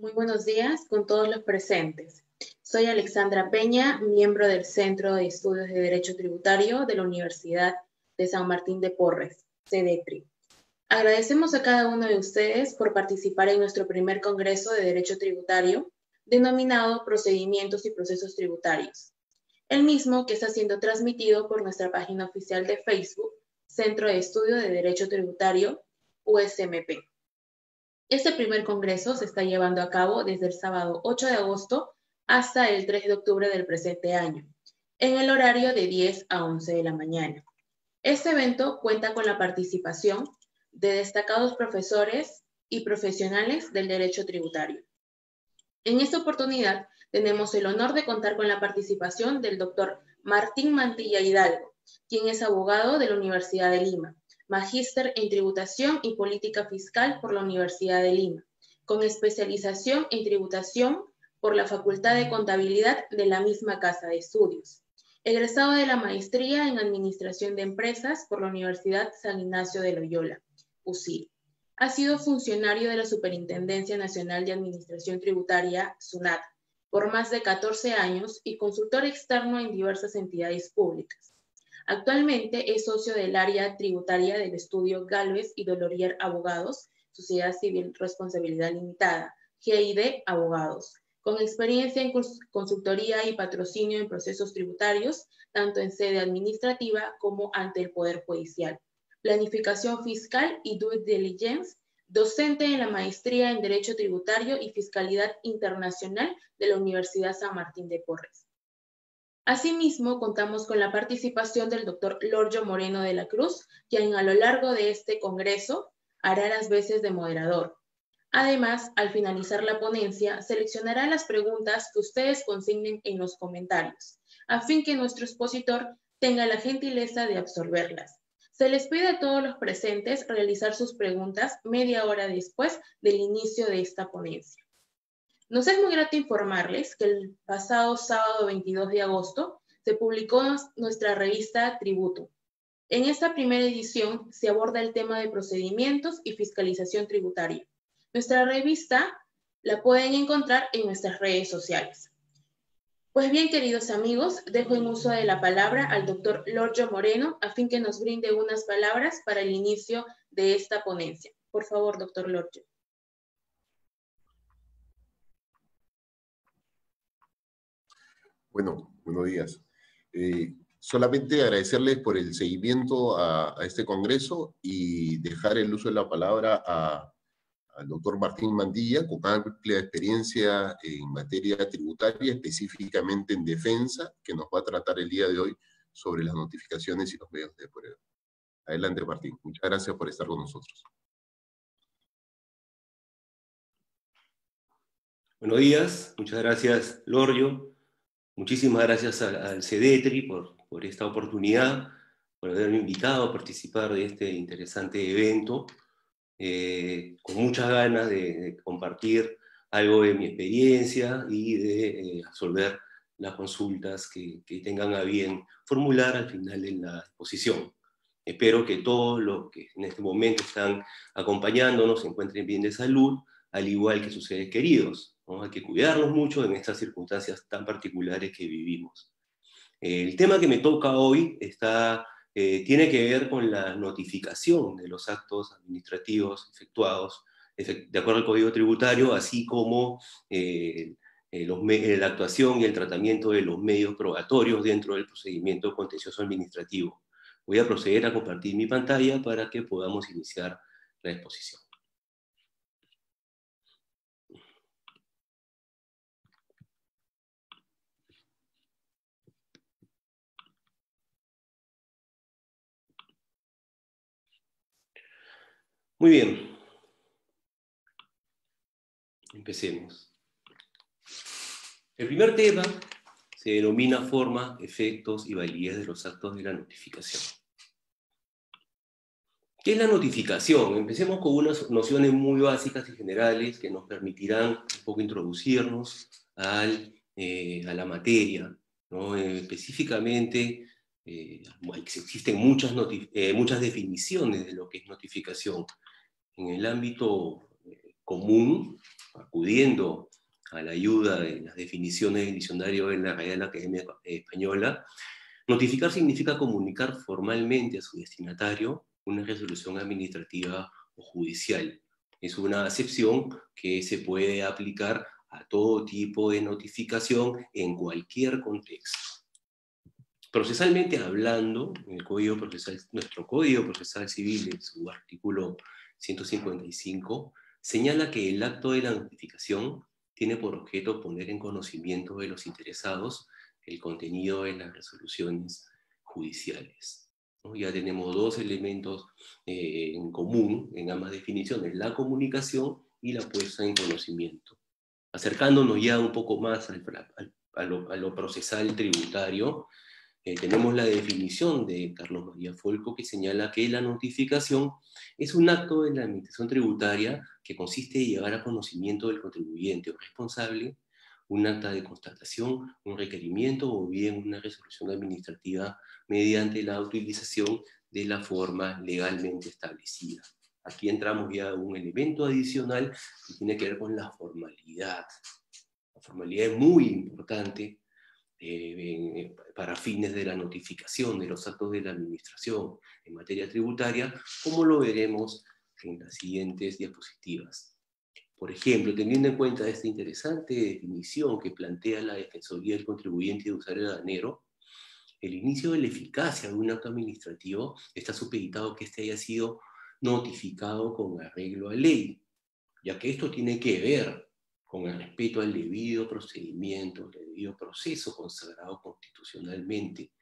Muy buenos días con todos los presentes. Soy Alexandra Peña, miembro del Centro de Estudios de Derecho Tributario de la Universidad de San Martín de Porres, CEDETRI. Agradecemos a cada uno de ustedes por participar en nuestro primer Congreso de Derecho Tributario, denominado Procedimientos y Procesos Tributarios, el mismo que está siendo transmitido por nuestra página oficial de Facebook, Centro de Estudio de Derecho Tributario, USMP. Este primer congreso se está llevando a cabo desde el sábado 8 de agosto hasta el 3 de octubre del presente año, en el horario de 10 a 11 de la mañana. Este evento cuenta con la participación de destacados profesores y profesionales del derecho tributario. En esta oportunidad tenemos el honor de contar con la participación del doctor Martín Mantilla Hidalgo, quien es abogado de la Universidad de Lima, magíster en tributación y política fiscal por la Universidad de Lima, con especialización en tributación por la Facultad de Contabilidad de la misma Casa de Estudios. Egresado de la Maestría en Administración de Empresas por la Universidad San Ignacio de Loyola, UCIL. Ha sido funcionario de la Superintendencia Nacional de Administración Tributaria, SUNAT, por más de 14 años y consultor externo en diversas entidades públicas. Actualmente es socio del área tributaria del estudio Galvez y Dolorier Abogados, Sociedad Civil Responsabilidad Limitada, GID Abogados, con experiencia en consultoría y patrocinio en procesos tributarios, tanto en sede administrativa como ante el Poder Judicial. Planificación Fiscal y Due Diligence, docente en la Maestría en Derecho Tributario y Fiscalidad Internacional de la Universidad San Martín de Porres. Asimismo, contamos con la participación del doctor Lorjo Moreno de la Cruz, quien a lo largo de este congreso hará las veces de moderador, Además, al finalizar la ponencia, seleccionará las preguntas que ustedes consignen en los comentarios, a fin que nuestro expositor tenga la gentileza de absorberlas. Se les pide a todos los presentes realizar sus preguntas media hora después del inicio de esta ponencia. Nos es muy grato informarles que el pasado sábado 22 de agosto se publicó nuestra revista Tributo. En esta primera edición se aborda el tema de procedimientos y fiscalización tributaria. Nuestra revista la pueden encontrar en nuestras redes sociales. Pues bien, queridos amigos, dejo en uso de la palabra al doctor Lorjo Moreno a fin que nos brinde unas palabras para el inicio de esta ponencia. Por favor, doctor Lorjo. Bueno, buenos días. Eh, solamente agradecerles por el seguimiento a, este congreso y dejar el uso de la palabra al doctor Martín Mandilla, con amplia experiencia en materia tributaria, específicamente en defensa, que nos va a tratar el día de hoy sobre las notificaciones y los medios de prueba. Adelante, Martín. Muchas gracias por estar con nosotros. Buenos días, muchas gracias, Lorio. Muchísimas gracias al CEDETRI por, esta oportunidad, por haberme invitado a participar de este interesante evento. Eh, con muchas ganas de, compartir algo de mi experiencia y de eh, resolver las consultas que, tengan a bien formular al final de la exposición. Espero que todos los que en este momento están acompañándonos se encuentren bien de salud, al igual que sus seres queridos. Hay que cuidarnos mucho en estas circunstancias tan particulares que vivimos. El tema que me toca hoy está eh, tiene que ver con la notificación de los actos administrativos efectuados de acuerdo al Código Tributario, así como eh, eh, la actuación y el tratamiento de los medios probatorios dentro del procedimiento contencioso administrativo. Voy a proceder a compartir mi pantalla para que podamos iniciar la exposición. Muy bien. Empecemos. El primer tema se denomina forma, efectos y validez de los actos de la notificación. ¿Qué es la notificación? Empecemos con unas nociones muy básicas y generales que nos permitirán un poco introducirnos eh, a la materia. Eh, específicamente, eh, existen muchas, muchas definiciones de lo que es notificación en el ámbito eh, común, acudiendo a la ayuda de las definiciones del diccionario de la Real Academia Española, notificar significa comunicar formalmente a su destinatario una resolución administrativa o judicial. Es una acepción que se puede aplicar a todo tipo de notificación en cualquier contexto. Procesalmente hablando, el código procesal, nuestro Código Procesal Civil, en su artículo 155, señala que el acto de la notificación tiene por objeto poner en conocimiento de los interesados el contenido de las resoluciones judiciales. Ya tenemos dos elementos eh, en común en ambas definiciones, la comunicación y la puesta en conocimiento. Acercándonos ya un poco más a, lo, procesal tributario, eh, tenemos la definición de Carlos María Folco que señala que la notificación es un acto de la administración tributaria que consiste en llevar a conocimiento del contribuyente o responsable un acta de constatación, un requerimiento o bien una resolución administrativa mediante la utilización de la forma legalmente establecida. Aquí entramos ya a un elemento adicional que tiene que ver con la formalidad. La formalidad es muy importante eh, para fines de la notificación de los actos de la administración en materia tributaria, como lo veremos en las siguientes diapositivas. Por ejemplo, teniendo en cuenta esta interesante definición que plantea la Defensoría del Contribuyente de Usuario Danero, el inicio de la eficacia de un acto administrativo está supeditado que éste haya sido notificado con arreglo a ley, ya que esto tiene que ver con el respeto al debido procedimiento, al debido proceso consagrado constitucionalmente,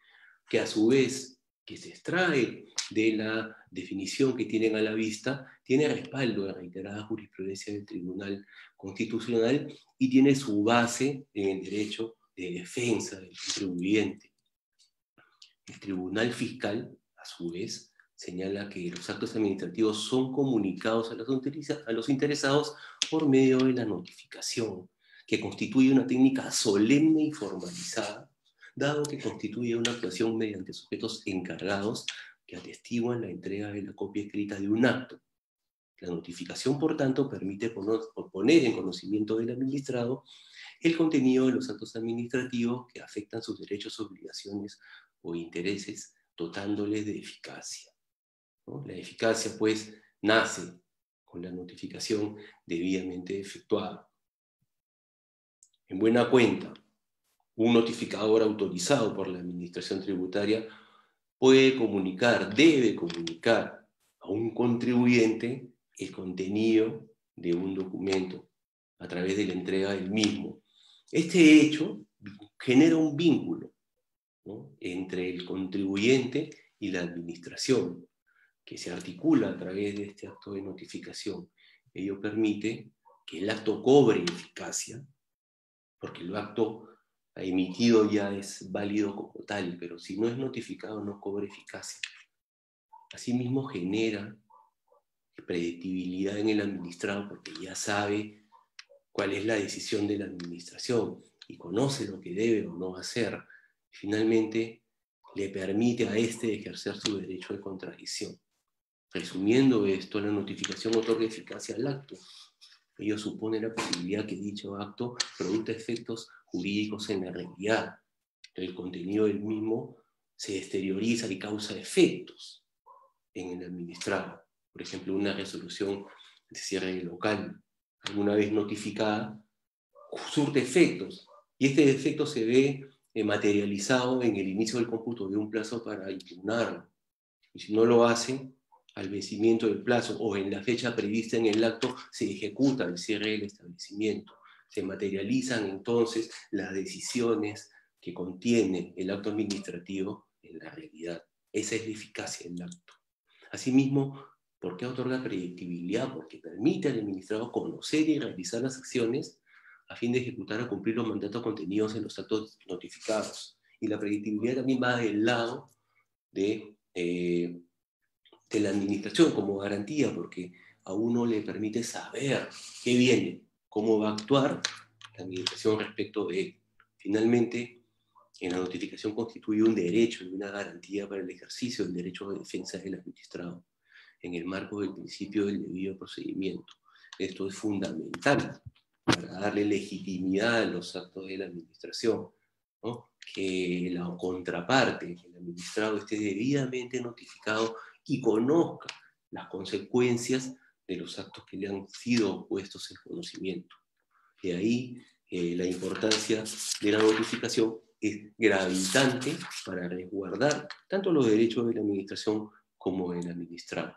que a su vez que se extrae de la definición que tienen a la vista, tiene respaldo de reiterada jurisprudencia del Tribunal Constitucional y tiene su base en el derecho de defensa del contribuyente. El Tribunal Fiscal, a su vez, señala que los actos administrativos son comunicados a los interesados por medio de la notificación, que constituye una técnica solemne y formalizada, dado que constituye una actuación mediante sujetos encargados que atestiguan la entrega de la copia escrita de un acto. La notificación, por tanto, permite poner en conocimiento del administrado el contenido de los actos administrativos que afectan sus derechos, obligaciones o intereses, dotándoles de eficacia. La eficacia, pues, nace con la notificación debidamente efectuada. En buena cuenta, un notificador autorizado por la Administración Tributaria puede comunicar, debe comunicar a un contribuyente el contenido de un documento a través de la entrega del mismo. Este hecho genera un vínculo entre el contribuyente y la administración, que se articula a través de este acto de notificación. Ello permite que el acto cobre eficacia, porque el acto emitido ya es válido como tal, pero si no es notificado no cobra eficacia. Asimismo genera predictibilidad en el administrado porque ya sabe cuál es la decisión de la administración y conoce lo que debe o no hacer. Finalmente, le permite a éste ejercer su derecho de contradicción. Resumiendo esto, la notificación otorga eficacia al acto. Ello supone la posibilidad que dicho acto produzca efectos jurídicos en la realidad. El contenido del mismo se exterioriza y causa efectos en el administrado. Por ejemplo, una resolución de cierre local, alguna vez notificada, surte efectos. Y este efecto se ve eh, materializado en el inicio del cómputo de un plazo para impugnarlo. Y si no lo hace, al vencimiento del plazo o en la fecha prevista en el acto, se ejecuta el cierre del establecimiento. Se materializan entonces las decisiones que contiene el acto administrativo en la realidad. Esa es la eficacia del acto. Asimismo, ¿por qué otorga predictibilidad? Porque permite al administrado conocer y realizar las acciones a fin de ejecutar o cumplir los mandatos contenidos en los actos notificados. Y la predictibilidad también va del lado de eh, de la administración como garantía, porque a uno le permite saber qué viene, cómo va a actuar la administración respecto de él. Finalmente, en la notificación constituye un derecho y una garantía para el ejercicio del derecho de defensa del administrado, en el marco del principio del debido procedimiento. esto es fundamental para darle legitimidad a los actos de la administración, que la contraparte, que el administrado esté debidamente notificado y conozca las consecuencias de los actos que le han sido puestos en conocimiento. De ahí eh, la importancia de la notificación es gravitante para resguardar tanto los derechos de la administración como del administrado.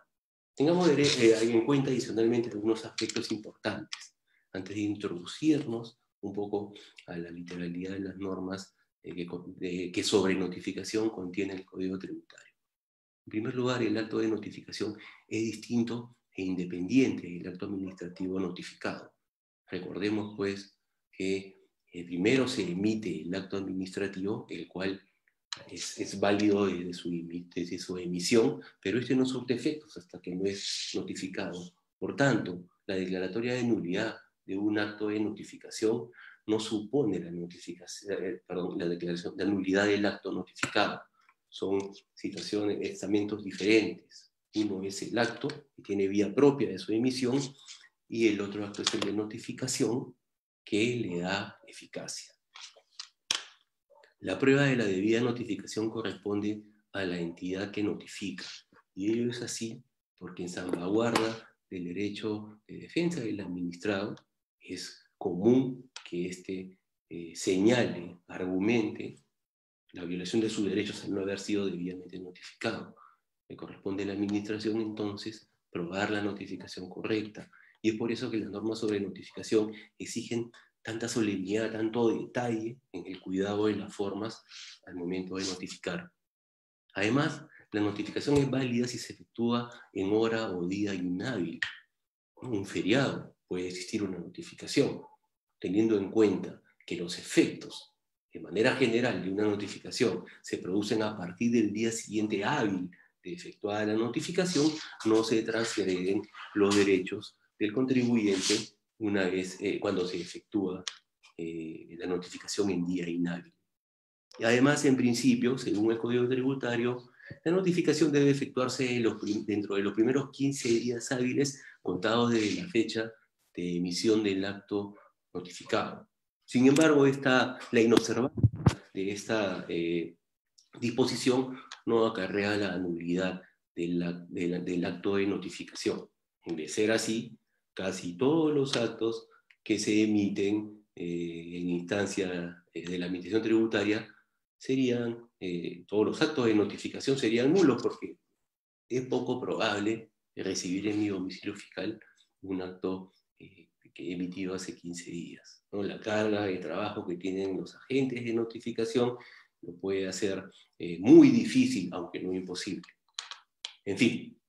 Tengamos eh, en cuenta adicionalmente algunos aspectos importantes antes de introducirnos un poco a la literalidad de las normas eh, que, que sobre notificación contiene el Código Tributario. En primer lugar, el acto de notificación es distinto e independiente del acto administrativo notificado. Recordemos, pues, que eh, primero se emite el acto administrativo, el cual es, válido desde su, desde su, emisión, pero este no surte efectos hasta que no es notificado. Por tanto, la declaratoria de nulidad de un acto de notificación no supone la, notificación, eh, perdón, la declaración de nulidad del acto notificado. Son situaciones, estamentos diferentes. Uno es el acto, que tiene vía propia de su emisión, y el otro acto es el de notificación, que le da eficacia. La prueba de la debida notificación corresponde a la entidad que notifica, y ello es así porque en salvaguarda del derecho de defensa del administrado es común que éste eh, señale, argumente la violación de sus derechos al no haber sido debidamente notificado. Le corresponde a la administración entonces probar la notificación correcta, y es por eso que las normas sobre notificación exigen tanta solemnidad, tanto detalle en el cuidado de las formas al momento de notificar. Además, la notificación es válida si se efectúa en hora o día inhábil. Un feriado puede existir una notificación, teniendo en cuenta que los efectos, de manera general, de una notificación se producen a partir del día siguiente hábil de efectuada la notificación, no se transfieren los derechos del contribuyente una vez eh, cuando se efectúa eh, la notificación en día inhábil. Y además, en principio, según el Código Tributario, la notificación debe efectuarse dentro de los primeros 15 días hábiles contados desde la fecha de emisión del acto notificado. Sin embargo, la inobservancia de esta eh, disposición no acarrea la nulidad del acto de notificación. De ser así, casi todos los actos que se emiten eh, en instancia eh, de la administración tributaria serían, eh, todos los actos de notificación serían nulos porque es poco probable recibir en mi domicilio fiscal un acto que he emitido hace 15 días. ¿no? La carga de trabajo que tienen los agentes de notificación lo puede hacer muy difícil, aunque no imposible. En fin,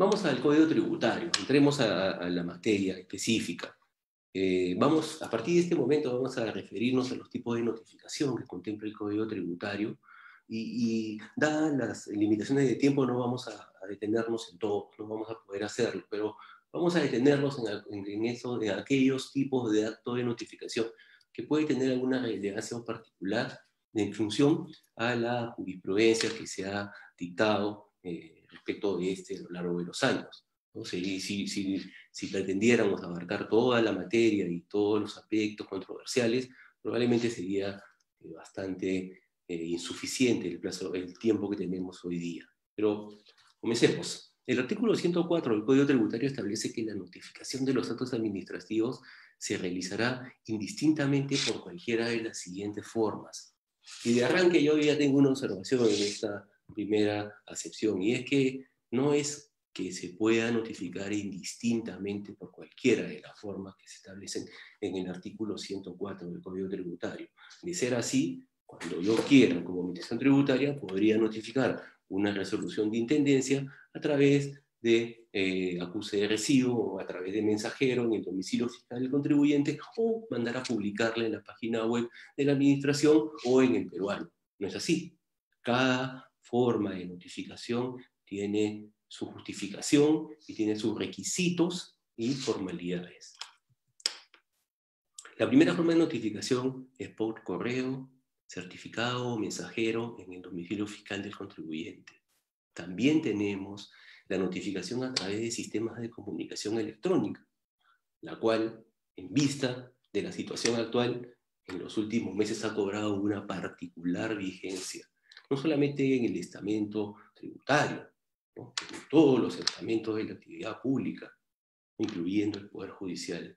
Vamos al código tributario, entremos a, la materia específica. Eh, vamos, a partir de este momento vamos a referirnos a los tipos de notificación que contempla el código tributario y, dadas las limitaciones de tiempo no vamos a, detenernos en todo, no vamos a poder hacerlo, pero vamos a detenernos en, en, eso, de aquellos tipos de acto de notificación que puede tener alguna relevancia particular en función a la jurisprudencia que se ha dictado eh, respecto de este a lo largo de los años. ¿no? Si, si, si, si, pretendiéramos abarcar toda la materia y todos los aspectos controversiales, probablemente sería eh, bastante eh, insuficiente el, plazo, el tiempo que tenemos hoy día. Pero comencemos. El artículo 104 del Código Tributario establece que la notificación de los actos administrativos se realizará indistintamente por cualquiera de las siguientes formas. Y de arranque yo ya tengo una observación en esta primera acepción, y es que no es que se pueda notificar indistintamente por cualquiera de las formas que se establecen en el artículo 104 del Código Tributario. De ser así, cuando yo quiera, como administración tributaria, podría notificar una resolución de intendencia a través de eh, acuse de recibo o a través de mensajero en el domicilio fiscal del contribuyente o mandar a publicarla en la página web de la administración o en el peruano. No es así. Cada forma de notificación tiene su justificación y tiene sus requisitos y formalidades. La primera forma de notificación es por correo, certificado mensajero en el domicilio fiscal del contribuyente. También tenemos la notificación a través de sistemas de comunicación electrónica, la cual, en vista de la situación actual, en los últimos meses ha cobrado una particular vigencia, no solamente en el estamento tributario, en todos los estamentos de la actividad pública, incluyendo el Poder Judicial.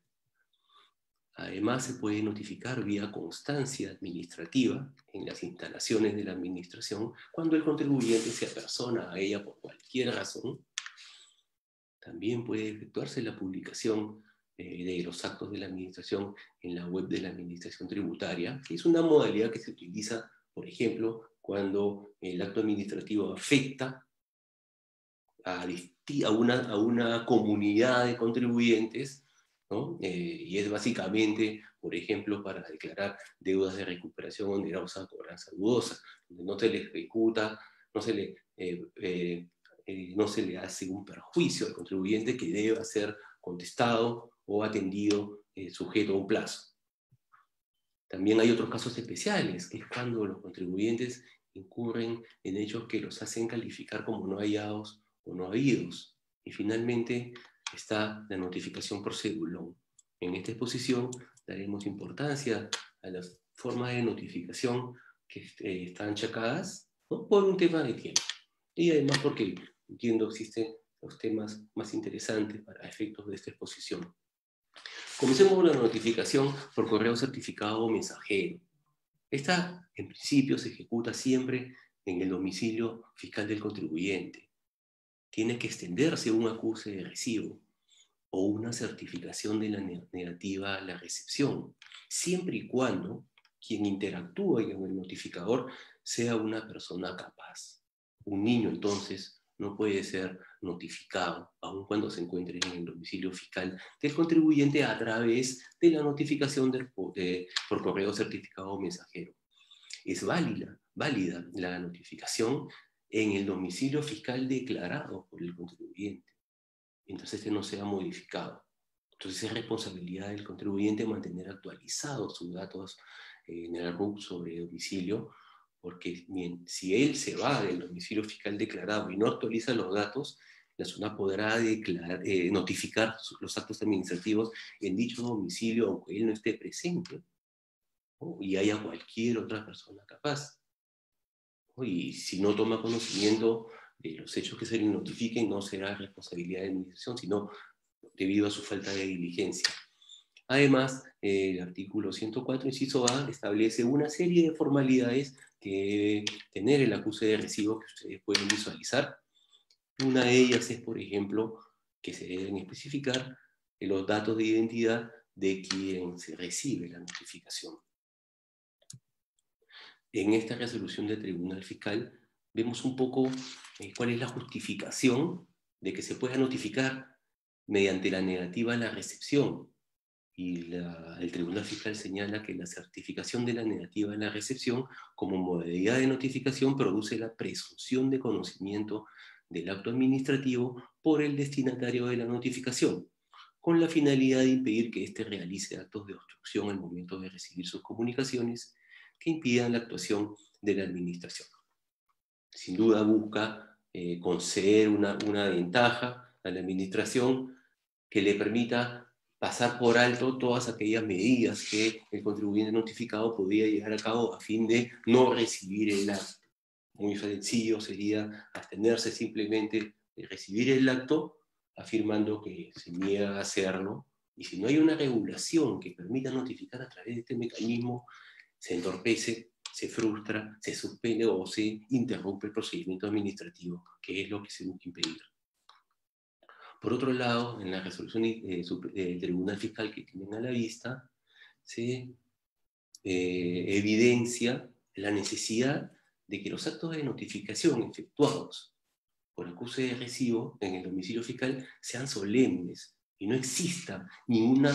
Además, se puede notificar vía constancia administrativa en las instalaciones de la Administración cuando el contribuyente se apersona a ella por cualquier razón. También puede efectuarse la publicación eh, de los actos de la Administración en la web de la Administración Tributaria, que es una modalidad que se utiliza, por ejemplo, cuando el acto administrativo afecta a, una, a una comunidad de contribuyentes eh, y es básicamente, por ejemplo, para declarar deudas de recuperación onerosa, cobranza dudosa, donde no se le ejecuta, no se le, eh, eh, no se le hace un perjuicio al contribuyente que debe ser contestado o atendido sujeto a un plazo. También hay otros casos especiales, que es cuando los contribuyentes incurren en hechos que los hacen calificar como no hallados o no habidos. Y finalmente, está la notificación por cedulón. En esta exposición daremos importancia a las formas de notificación que eh, están chacadas por un tema de tiempo. Y además porque entiendo existen los temas más interesantes para efectos de esta exposición. Comencemos con la notificación por correo certificado o mensajero. Esta, en principio, se ejecuta siempre en el domicilio fiscal del contribuyente. Tiene que extenderse un acuse de recibo o una certificación de la negativa a la recepción, siempre y cuando quien interactúa con el notificador sea una persona capaz. Un niño entonces no puede ser notificado, aun cuando se encuentre en el domicilio fiscal del contribuyente a través de la notificación por correo certificado o mensajero. Es válida, válida la notificación en el domicilio fiscal declarado por el contribuyente mientras este no sea modificado. Entonces es responsabilidad del contribuyente mantener actualizados sus datos eh, en el RUC sobre domicilio, porque si él se va del domicilio fiscal declarado y no actualiza los datos, la zona podrá eh, notificar los actos administrativos en dicho domicilio, aunque él no esté presente, y haya cualquier otra persona capaz. Y si no toma conocimiento los hechos que se le notifiquen no será responsabilidad de la administración, sino debido a su falta de diligencia. Además, el artículo 104, inciso A, establece una serie de formalidades que debe tener el acuse de recibo que ustedes pueden visualizar. Una de ellas es, por ejemplo, que se deben especificar los datos de identidad de quien se recibe la notificación. En esta resolución del Tribunal Fiscal vemos un poco eh, cuál es la justificación de que se pueda notificar mediante la negativa a la recepción. Y el Tribunal Fiscal señala que la certificación de la negativa a la recepción como modalidad de notificación produce la presunción de conocimiento del acto administrativo por el destinatario de la notificación, con la finalidad de impedir que éste realice actos de obstrucción al momento de recibir sus comunicaciones que impidan la actuación de la administración sin duda busca eh, conceder una, ventaja a la administración que le permita pasar por alto todas aquellas medidas que el contribuyente notificado podía llevar a cabo a fin de no recibir el acto. Muy sencillo sería abstenerse simplemente de recibir el acto afirmando que se niega a hacerlo y si no hay una regulación que permita notificar a través de este mecanismo, se entorpece se frustra, se suspende o se interrumpe el procedimiento administrativo, que es lo que se busca impedir. Por otro lado, en la resolución eh, del Tribunal Fiscal que tienen a la vista, se eh, evidencia la necesidad de que los actos de notificación efectuados por acuse de recibo en el domicilio fiscal sean solemnes y no exista ninguna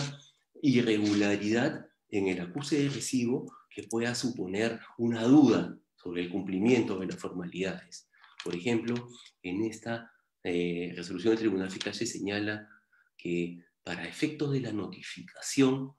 irregularidad en el acuse de recibo que pueda suponer una duda sobre el cumplimiento de las formalidades. Por ejemplo, en esta eh, resolución del Tribunal Fiscal se señala que para efectos de la notificación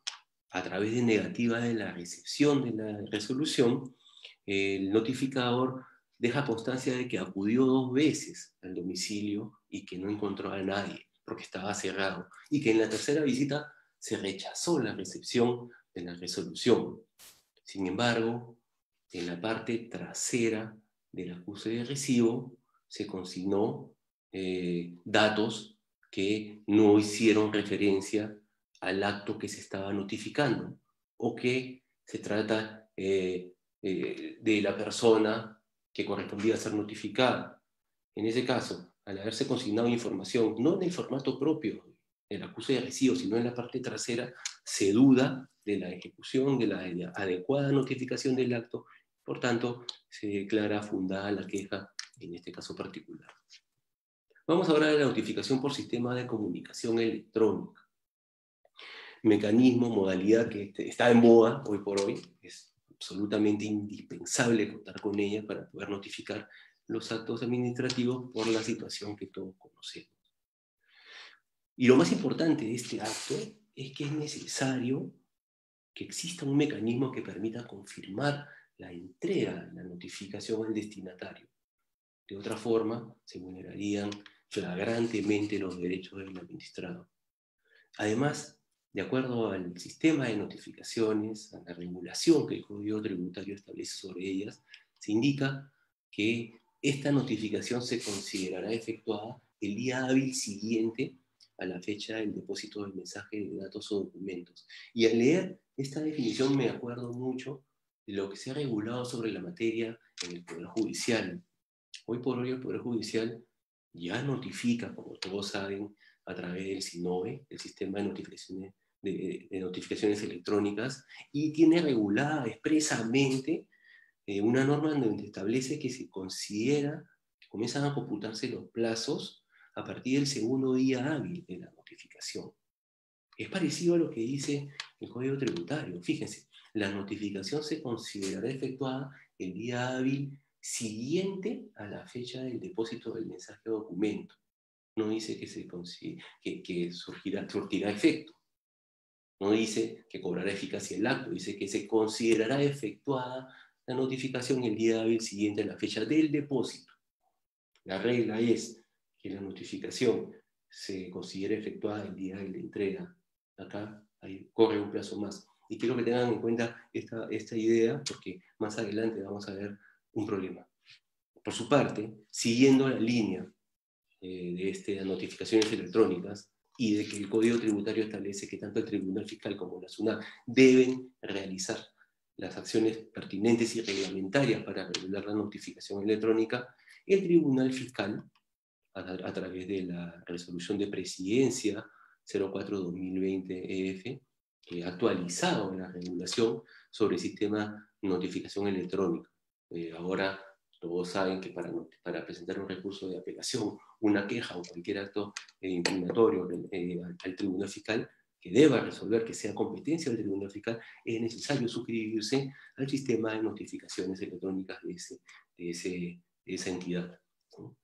a través de negativa de la recepción de la resolución, el notificador deja constancia de que acudió dos veces al domicilio y que no encontró a nadie porque estaba cerrado y que en la tercera visita se rechazó la recepción de la resolución. Sin embargo, en la parte trasera del acuse de recibo se consignó eh, datos que no hicieron referencia al acto que se estaba notificando o que se trata eh, eh, de la persona que correspondía ser notificada. En ese caso, al haberse consignado información, no en el formato propio del acuse de recibo, sino en la parte trasera, se duda de la ejecución de la adecuada notificación del acto, por tanto, se declara fundada la queja en este caso particular. Vamos ahora a la notificación por sistema de comunicación electrónica. Mecanismo, modalidad que este, está en moda hoy por hoy, es absolutamente indispensable contar con ella para poder notificar los actos administrativos por la situación que todos conocemos. Y lo más importante de este acto es que es necesario que exista un mecanismo que permita confirmar la entrega la notificación al destinatario. De otra forma, se vulnerarían flagrantemente los derechos del administrado. Además, de acuerdo al sistema de notificaciones, a la regulación que el Código Tributario establece sobre ellas, se indica que esta notificación se considerará efectuada el día hábil siguiente a la fecha del depósito del mensaje de datos o documentos. Y al leer esta definición me acuerdo mucho de lo que se ha regulado sobre la materia en el Poder Judicial. Hoy por hoy el Poder Judicial ya notifica, como todos saben, a través del SINOE, el sistema de notificaciones, electrónicas, y tiene regulada expresamente eh, una norma donde establece que se considera comienzan a computarse los plazos a partir del segundo día hábil de la notificación. Es parecido a lo que dice el Código Tributario. Fíjense, la notificación se considerará efectuada el día hábil siguiente a la fecha del depósito del mensaje o documento. No dice que, se surtirá efecto. No dice que cobrará eficacia el acto, dice que se considerará efectuada la notificación el día hábil siguiente a la fecha del depósito. La regla es que la notificación se considere efectuada el día de la entrega. Acá corre un plazo más. Y quiero que tengan en cuenta esta, esta idea porque más adelante vamos a ver un problema. Por su parte, siguiendo la línea eh, de estas notificaciones electrónicas y de que el Código Tributario establece que tanto el Tribunal Fiscal como la SUNAT deben realizar las acciones pertinentes y reglamentarias para regular la notificación electrónica, el Tribunal Fiscal, a, través de la resolución de presidencia 04-2020 EF, ha actualizado la regulación sobre el sistema de notificación electrónica. Eh, ahora todos saben que para, para, presentar un recurso de apelación, una queja o cualquier acto eh, eh, al, Tribunal Fiscal que deba resolver que sea competencia del Tribunal Fiscal, es necesario suscribirse al sistema de notificaciones electrónicas de, ese, de, ese, de esa entidad.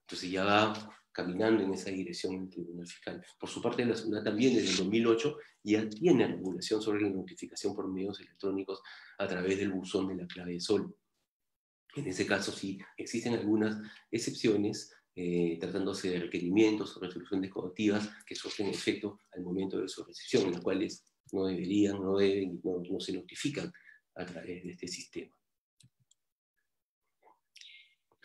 Entonces ya va caminando en esa dirección el Tribunal Fiscal. Por su parte, la SUNAT también desde el 2008 ya tiene regulación sobre la notificación por medios electrónicos a través del buzón de la clave de sol. En ese caso sí existen algunas excepciones, eh, tratándose de requerimientos o resoluciones colectivas que surgen efecto al momento de su recepción, en las cuales no deberían, no deben, no, no se notifican a través de este sistema.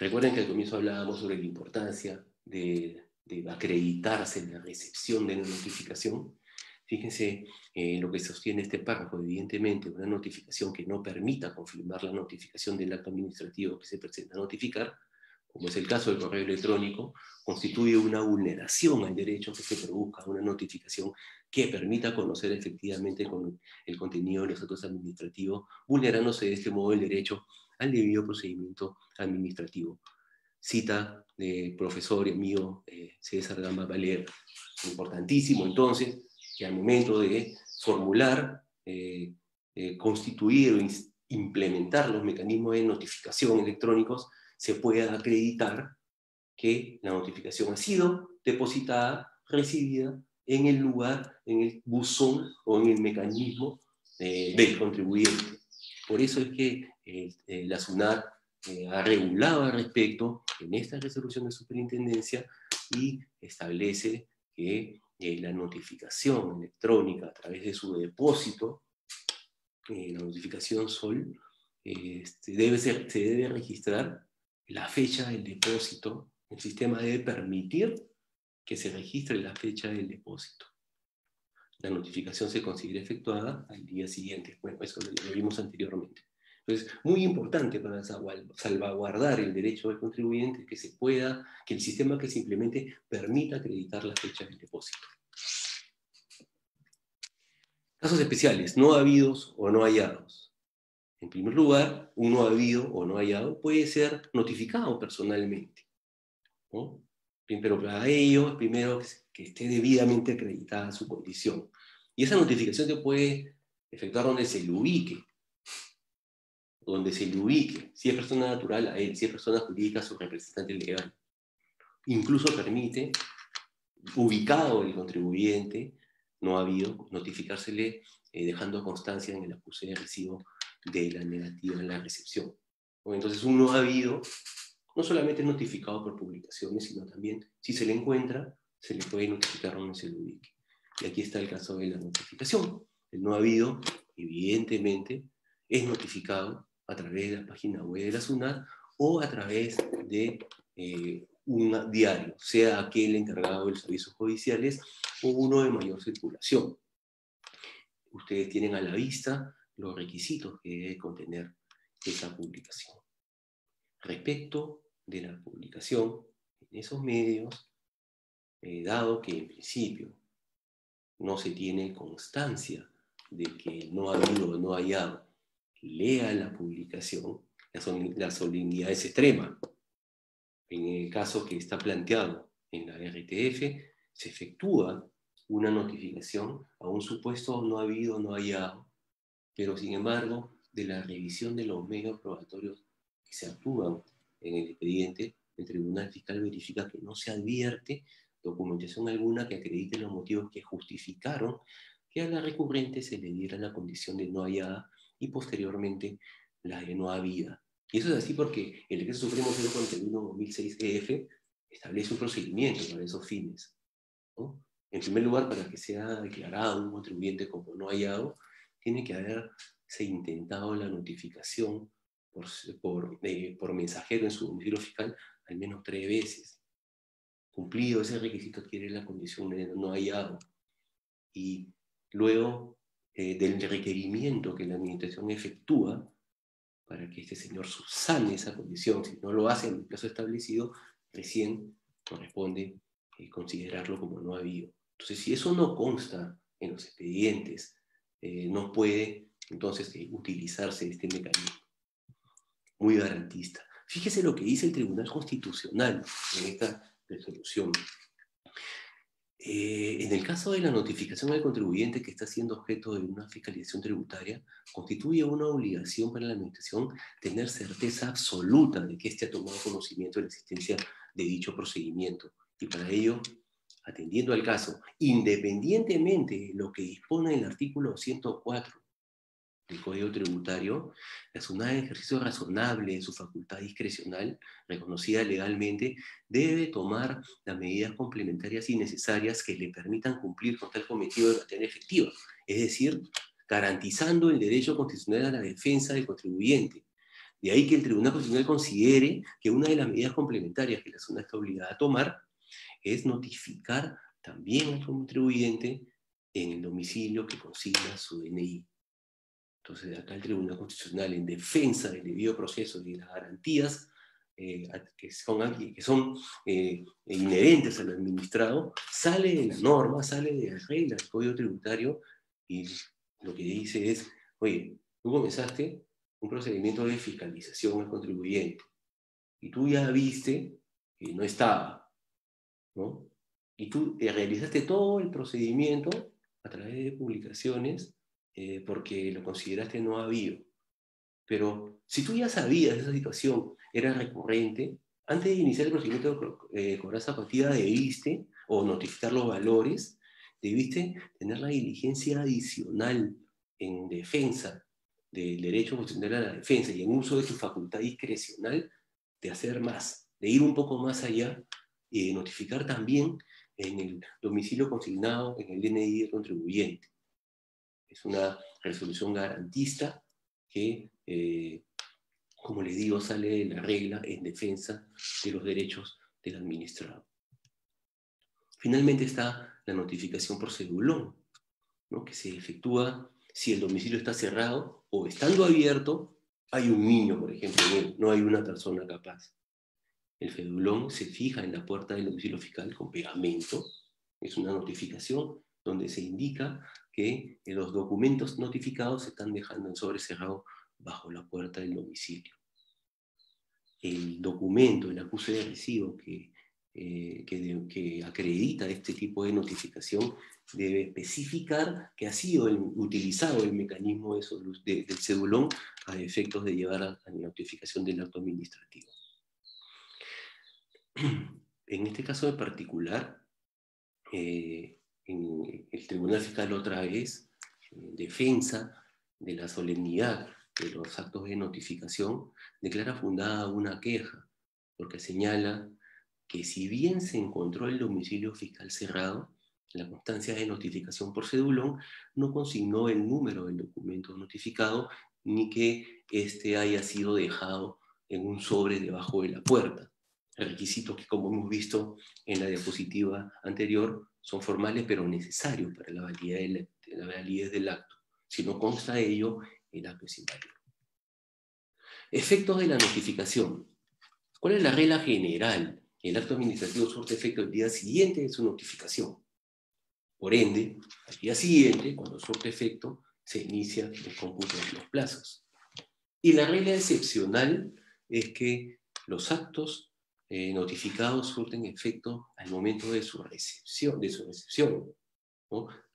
Recuerden que al comienzo hablábamos sobre la importancia de, de acreditarse en la recepción de la notificación. Fíjense eh, lo que sostiene este párrafo, evidentemente, una notificación que no permita confirmar la notificación del acto administrativo que se presenta a notificar, como es el caso del correo electrónico, constituye una vulneración al derecho que se produzca una notificación que permita conocer efectivamente con el contenido de los actos administrativos, vulnerándose de este modo el derecho al debido procedimiento administrativo. Cita de profesor y amigo eh, César Gamba Valer, importantísimo entonces, que al momento de formular, eh, eh, constituir o implementar los mecanismos de notificación electrónicos, se pueda acreditar que la notificación ha sido depositada, recibida en el lugar, en el buzón o en el mecanismo eh, del contribuyente. Por eso es que la SUNAT ha regulado al respecto en esta resolución de superintendencia y establece que eh, la notificación electrónica a través de su depósito, eh, la notificación SOL, este, debe ser, se debe registrar la fecha del depósito. El sistema debe permitir que se registre la fecha del depósito. La notificación se considera efectuada al día siguiente. Bueno, eso lo vimos anteriormente. Entonces, muy importante para salvaguardar el derecho del contribuyente que se pueda, que el sistema que simplemente permita acreditar la fecha del depósito. Casos especiales, no habidos o no hallados. En primer lugar, un no habido o no hallado puede ser notificado personalmente. Pero para ello primero que esté debidamente acreditada su condición. Y esa notificación se puede efectuar donde se le ubique donde se le ubique, si es persona natural a él, si es persona jurídica su representante legal. Incluso permite, ubicado el contribuyente, no ha habido, notificársele eh, dejando constancia en el acuse de recibo de la negativa en la recepción. Entonces, un no ha habido no solamente es notificado por publicaciones, sino también, si se le encuentra, se le puede notificar donde se le ubique. Y aquí está el caso de la notificación. El no ha habido, evidentemente, es notificado a través de la página web de la SUNAT o a través de eh, un diario, sea aquel encargado de los servicios judiciales o uno de mayor circulación. Ustedes tienen a la vista los requisitos que debe contener esa publicación. Respecto de la publicación en esos medios, eh, dado que en principio no se tiene constancia de que no ha habido o no haya lea la publicación, la solemnidad es extrema. En el caso que está planteado en la RTF, se efectúa una notificación a un supuesto no habido, no hallado, pero sin embargo, de la revisión de los medios probatorios que se actúan en el expediente, el Tribunal Fiscal verifica que no se advierte documentación alguna que acredite los motivos que justificaron que a la recurrente se le diera la condición de no hallada y posteriormente la de no habida. Y eso es así porque el Decreto Supremo 041-2006-EF establece un procedimiento para esos fines. En primer lugar, para que sea declarado un contribuyente como no hallado, tiene que haberse intentado la notificación por, por, eh, por mensajero en su domicilio fiscal al menos tres veces. Cumplido ese requisito, adquiere la condición de no hallado. Y luego eh, del requerimiento que la administración efectúa para que este señor subsane esa condición. Si no lo hace en el plazo establecido, recién corresponde eh, considerarlo como no habido. Entonces, si eso no consta en los expedientes, eh, no puede entonces utilizarse este mecanismo. Muy garantista. Fíjese lo que dice el Tribunal Constitucional en esta resolución. Eh, en el caso de la notificación al contribuyente que está siendo objeto de una fiscalización tributaria, constituye una obligación para la Administración tener certeza absoluta de que éste ha tomado conocimiento de la existencia de dicho procedimiento. Y para ello, atendiendo al caso, independientemente de lo que dispone el artículo 104 el Código Tributario, la SUNAT en ejercicio razonable de su facultad discrecional, reconocida legalmente, debe tomar las medidas complementarias y necesarias que le permitan cumplir con tal cometido de manera efectiva, es decir, garantizando el derecho constitucional a la defensa del contribuyente. De ahí que el Tribunal Constitucional considere que una de las medidas complementarias que la SUNAT está obligada a tomar es notificar también al contribuyente en el domicilio que consigna su DNI. Entonces, acá el Tribunal Constitucional, en defensa del debido proceso y de las garantías eh, que son, que son eh, inherentes al administrado, sale de la norma, sale de la regla del Código Tributario y lo que dice es, oye, tú comenzaste un procedimiento de fiscalización al contribuyente y tú ya viste que no estaba, ¿no? Y tú eh, realizaste todo el procedimiento a través de publicaciones eh, porque lo consideraste no habido. Pero si tú ya sabías esa situación era recurrente, antes de iniciar el procedimiento de eh, cobranza partida debiste, o notificar los valores, debiste tener la diligencia adicional en defensa del derecho constitucional a la defensa y en uso de tu facultad discrecional de hacer más, de ir un poco más allá y de notificar también en el domicilio consignado en el DNI del contribuyente. Es una resolución garantista que, eh, como les digo, sale de la regla en defensa de los derechos del administrado. Finalmente está la notificación por cedulón, ¿no? que se efectúa si el domicilio está cerrado o estando abierto, hay un niño, por ejemplo, no hay una persona capaz. El fedulón se fija en la puerta del domicilio fiscal con pegamento, es una notificación donde se indica que los documentos notificados se están dejando en sobre cerrado bajo la puerta del domicilio. El documento, el acuse de recibo que, eh, que, acredita este tipo de notificación debe especificar que ha sido utilizado el mecanismo de, del cedulón a efectos de llevar a, la notificación del acto administrativo. En este caso en particular, eh, en el Tribunal Fiscal otra vez, en defensa de la solemnidad de los actos de notificación, declara fundada una queja, porque señala que si bien se encontró el domicilio fiscal cerrado, la constancia de notificación por cedulón no consignó el número del documento notificado ni que éste haya sido dejado en un sobre debajo de la puerta. Requisitos que, como hemos visto en la diapositiva anterior, son formales pero necesarios para la validez, la validez del acto. Si no consta ello, el acto es inválido. Efectos de la notificación. ¿Cuál es la regla general? El acto administrativo surte efecto el día siguiente de su notificación. Por ende, al día siguiente, cuando surte efecto, se inicia el cómputo de los plazos. Y la regla excepcional es que los actos eh, notificados surten efecto al momento de su recepción, de su recepción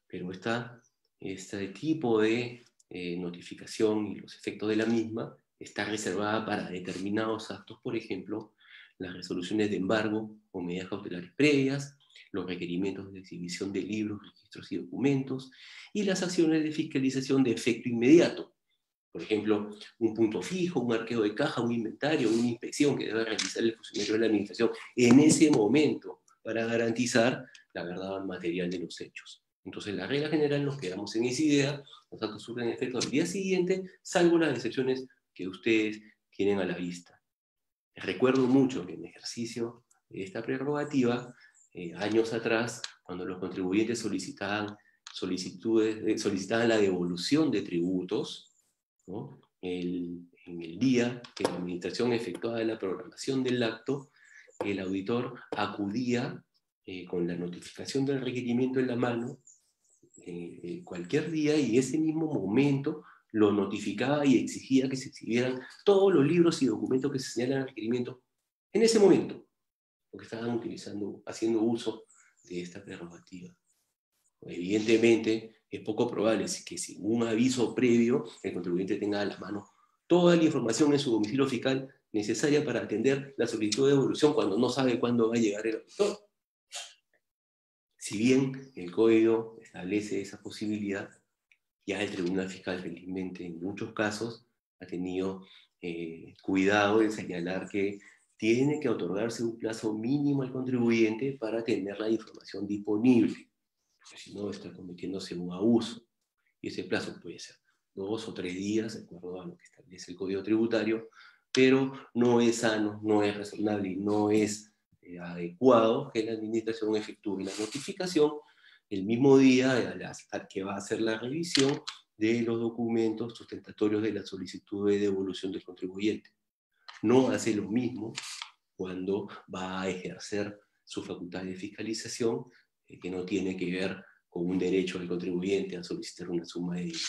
pero está este tipo de eh, notificación y los efectos de la misma está reservada para determinados actos, por ejemplo, las resoluciones de embargo o medidas cautelares previas, los requerimientos de exhibición de libros, registros y documentos, y las acciones de fiscalización de efecto inmediato. Por ejemplo, un punto fijo, un arqueo de caja, un inventario, una inspección que debe realizar el funcionario de la administración en ese momento para garantizar la verdad material de los hechos. Entonces, la regla general nos quedamos en esa idea, los actos surgen efecto al día siguiente, salvo las excepciones que ustedes tienen a la vista. Recuerdo mucho que en ejercicio de esta prerrogativa, eh, años atrás, cuando los contribuyentes solicitaban, solicitudes, solicitaban la devolución de tributos, en el día que la administración efectuaba la programación del acto, el auditor acudía eh, con la notificación del requerimiento en la mano eh, cualquier día y ese mismo momento lo notificaba y exigía que se exhibieran todos los libros y documentos que se señalan al requerimiento en ese momento que estaban utilizando, haciendo uso de esta prerrogativa. Evidentemente, es poco probable que sin un aviso previo el contribuyente tenga a la mano toda la información en su domicilio fiscal necesaria para atender la solicitud de devolución cuando no sabe cuándo va a llegar el auditor. Si bien el código establece esa posibilidad, ya el Tribunal Fiscal, felizmente, en muchos casos, ha tenido eh, cuidado de señalar que tiene que otorgarse un plazo mínimo al contribuyente para tener la información disponible, si no está cometiéndose un abuso. Y ese plazo puede ser dos o tres días, de acuerdo a lo que establece el Código Tributario, pero no es sano, no es razonable y no es eh, adecuado que la administración efectúe la notificación el mismo día hasta que va a hacer la revisión de los documentos sustentatorios de la solicitud de devolución del contribuyente no hace lo mismo cuando va a ejercer su facultad de fiscalización, eh, que no tiene que ver con un derecho del contribuyente a solicitar una suma de dinero.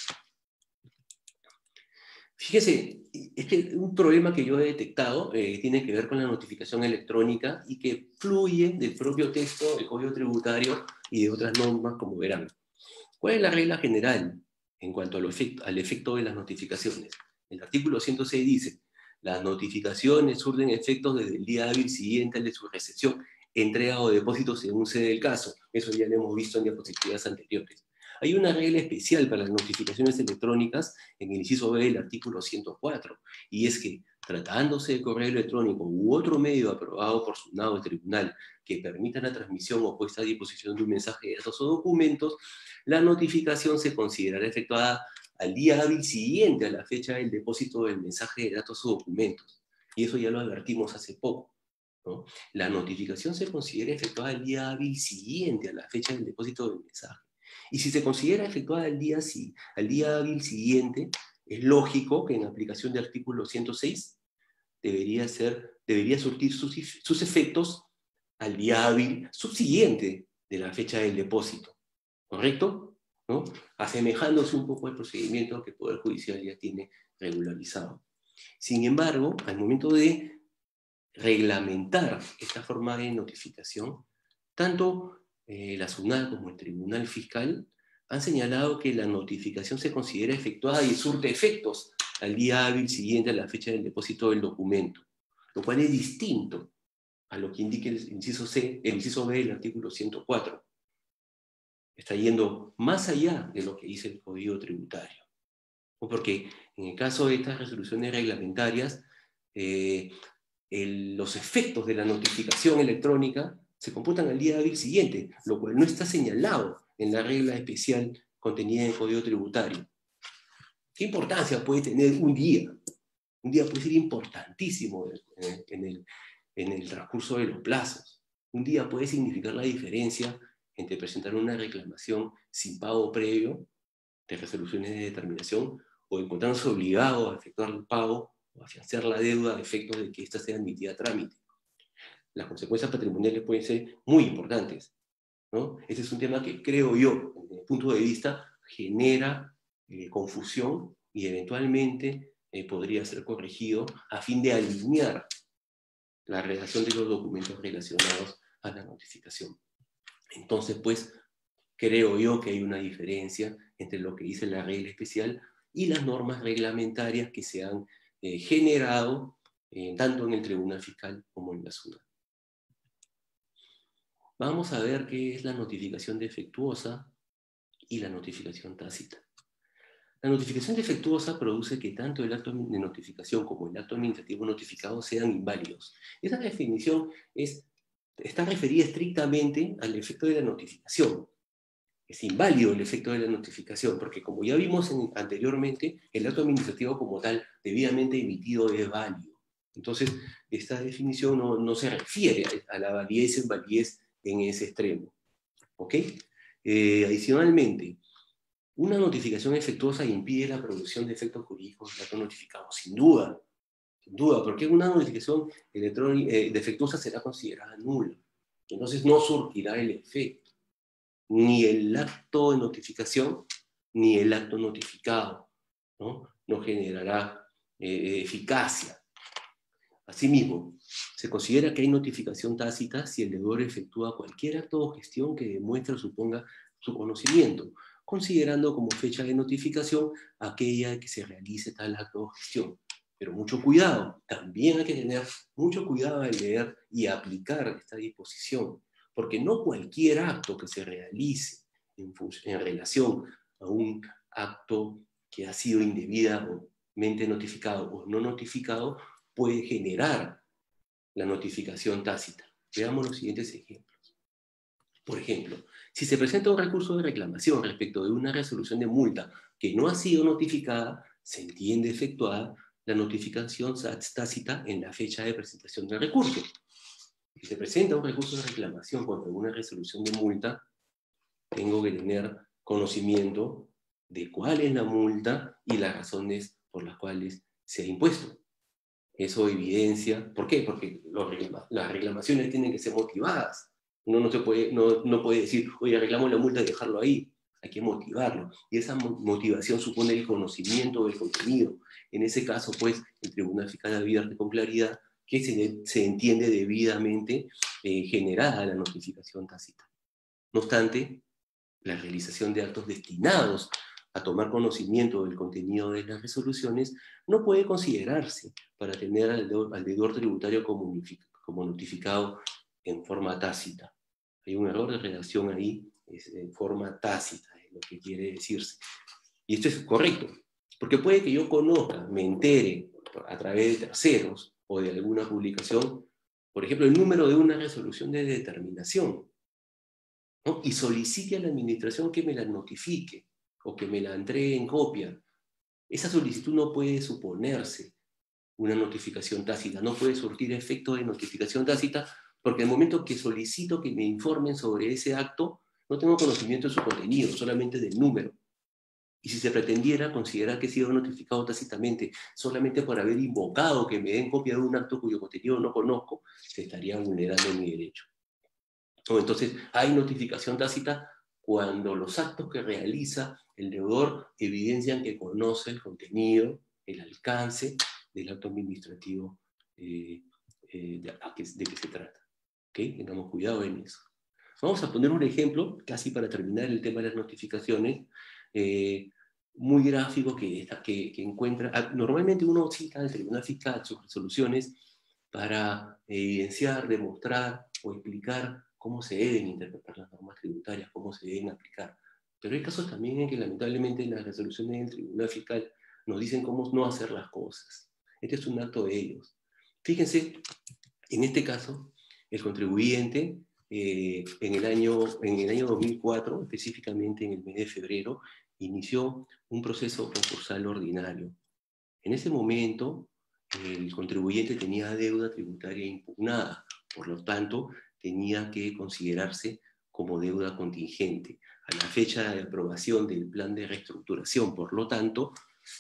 Fíjese, es que un problema que yo he detectado eh, tiene que ver con la notificación electrónica y que fluye del propio texto del Código Tributario y de otras normas, como verán. ¿Cuál es la regla general en cuanto efecto, al efecto de las notificaciones? El artículo 106 dice, las notificaciones surgen efectos desde el día hábil siguiente al de su recepción, entrega o depósito según sea el caso. Eso ya lo hemos visto en diapositivas anteriores. Hay una regla especial para las notificaciones electrónicas en el inciso B del artículo 104, y es que tratándose de correo electrónico u otro medio aprobado por su el tribunal que permita la transmisión o puesta a disposición de un mensaje de datos o documentos, la notificación se considerará efectuada al día hábil siguiente a la fecha del depósito del mensaje de datos o documentos. Y eso ya lo advertimos hace poco. La notificación se considera efectuada el día hábil siguiente a la fecha del depósito del mensaje. Y si se considera efectuada el día, al día hábil siguiente, es lógico que en aplicación del artículo 106 debería, ser, debería surtir sus, sus efectos al día hábil subsiguiente de la fecha del depósito. ¿Correcto? ¿No? Asemejándose un poco al procedimiento que el Poder Judicial ya tiene regularizado. Sin embargo, al momento de reglamentar esta forma de notificación, tanto eh, la SUNAT como el Tribunal Fiscal han señalado que la notificación se considera efectuada y surte efectos al día hábil siguiente a la fecha del depósito del documento, lo cual es distinto a lo que indica el inciso C, el inciso B del artículo 104. Está yendo más allá de lo que dice el Código Tributario. Porque en el caso de estas resoluciones reglamentarias, eh, los efectos de la notificación electrónica se computan al día siguiente, lo cual no está señalado en la regla especial contenida en el Código Tributario. ¿Qué importancia puede tener un día? Un día puede ser importantísimo en el, en el transcurso de los plazos. Un día puede significar la diferencia entre presentar una reclamación sin pago previo de resoluciones de determinación o encontrarse obligado a efectuar el pago o a financiar la deuda a efectos de que ésta sea admitida a trámite. Las consecuencias patrimoniales pueden ser muy importantes. ¿no? Ese es un tema que creo yo, desde mi punto de vista, genera eh, confusión y eventualmente eh, podría ser corregido a fin de alinear la redacción de los documentos relacionados a la notificación. Entonces, pues, creo yo que hay una diferencia entre lo que dice la regla especial y las normas reglamentarias que se han eh, generado eh, tanto en el Tribunal Fiscal como en la SUNA. Vamos a ver qué es la notificación defectuosa y la notificación tácita. La notificación defectuosa produce que tanto el acto de notificación como el acto administrativo notificado sean inválidos. Esa definición es, está referida estrictamente al efecto de la notificación. Es inválido el efecto de la notificación, porque como ya vimos anteriormente, el acto administrativo como tal, debidamente emitido, es válido. Entonces, esta definición no, no se refiere a la validez en validez en ese extremo. ¿Ok? Eh, adicionalmente, una notificación efectuosa impide la producción de efectos jurídicos del acto notificado, sin duda, sin duda, porque una notificación eh, defectuosa será considerada nula. Entonces no surtirá el efecto, ni el acto de notificación, ni el acto notificado, no, generará eh, eficacia. Asimismo, se considera que hay notificación tácita si el deudor efectúa cualquier acto o gestión que demuestre o suponga su conocimiento, considerando como fecha de notificación aquella que se realice tal acto o gestión. Pero mucho cuidado, también hay que tener mucho cuidado al leer y aplicar esta disposición, porque no cualquier acto que se realice en, relación a un acto que ha sido indebidamente notificado o no notificado puede generar la notificación tácita. Veamos los siguientes ejemplos. Por ejemplo, si se presenta un recurso de reclamación respecto de una resolución de multa que no ha sido notificada, se entiende efectuada la notificación tácita en la fecha de presentación del recurso. Si se presenta un recurso de reclamación contra una resolución de multa, tengo que tener conocimiento de cuál es la multa y las razones por las cuales se ha impuesto. Eso evidencia, ¿por qué? Porque las reclamaciones tienen que ser motivadas. Uno no, se puede, no, no puede decir, oye, arreglamos la multa y dejarlo ahí. Hay que motivarlo. Y esa motivación supone el conocimiento del contenido. En ese caso, pues, el Tribunal Fiscal advierte con claridad que se, se entiende debidamente eh, generada la notificación tácita. No obstante, la realización de actos destinados a tomar conocimiento del contenido de las resoluciones no puede considerarse para tener al deudor, tributario como, como notificado en forma tácita. Hay un error de redacción ahí, es en forma tácita, es lo que quiere decirse. Y esto es correcto, porque puede que yo conozca, me entere a través de terceros o de alguna publicación, por ejemplo, el número de una resolución de determinación, y solicite a la administración que me la notifique o que me la entregue en copia. Esa solicitud no puede suponerse una notificación tácita, no puede surtir efecto de notificación tácita, porque el momento que solicito que me informen sobre ese acto, no tengo conocimiento de su contenido, solamente del número. Y si se pretendiera considerar que he sido notificado tácitamente solamente por haber invocado que me den copia de un acto cuyo contenido no conozco, se estaría vulnerando mi derecho. Entonces, hay notificación tácita cuando los actos que realiza el deudor evidencian que conoce el contenido, el alcance del acto administrativo eh, eh, de, que, de, que, se trata. Tengamos cuidado en eso. Vamos a poner un ejemplo, casi para terminar el tema de las notificaciones, eh, muy gráfico que, que, que, encuentra. Ah, normalmente uno cita al Tribunal Fiscal sus resoluciones para evidenciar, demostrar o explicar cómo se deben interpretar las normas tributarias, cómo se deben aplicar. Pero hay casos también en que lamentablemente en las resoluciones del Tribunal Fiscal nos dicen cómo no hacer las cosas. Este es un acto de ellos. Fíjense, en este caso, el contribuyente eh, en, el año, en el año 2004, específicamente en el mes de febrero, inició un proceso concursal ordinario. En ese momento, el contribuyente tenía deuda tributaria impugnada, por lo tanto, tenía que considerarse como deuda contingente. A la fecha de aprobación del plan de reestructuración, por lo tanto,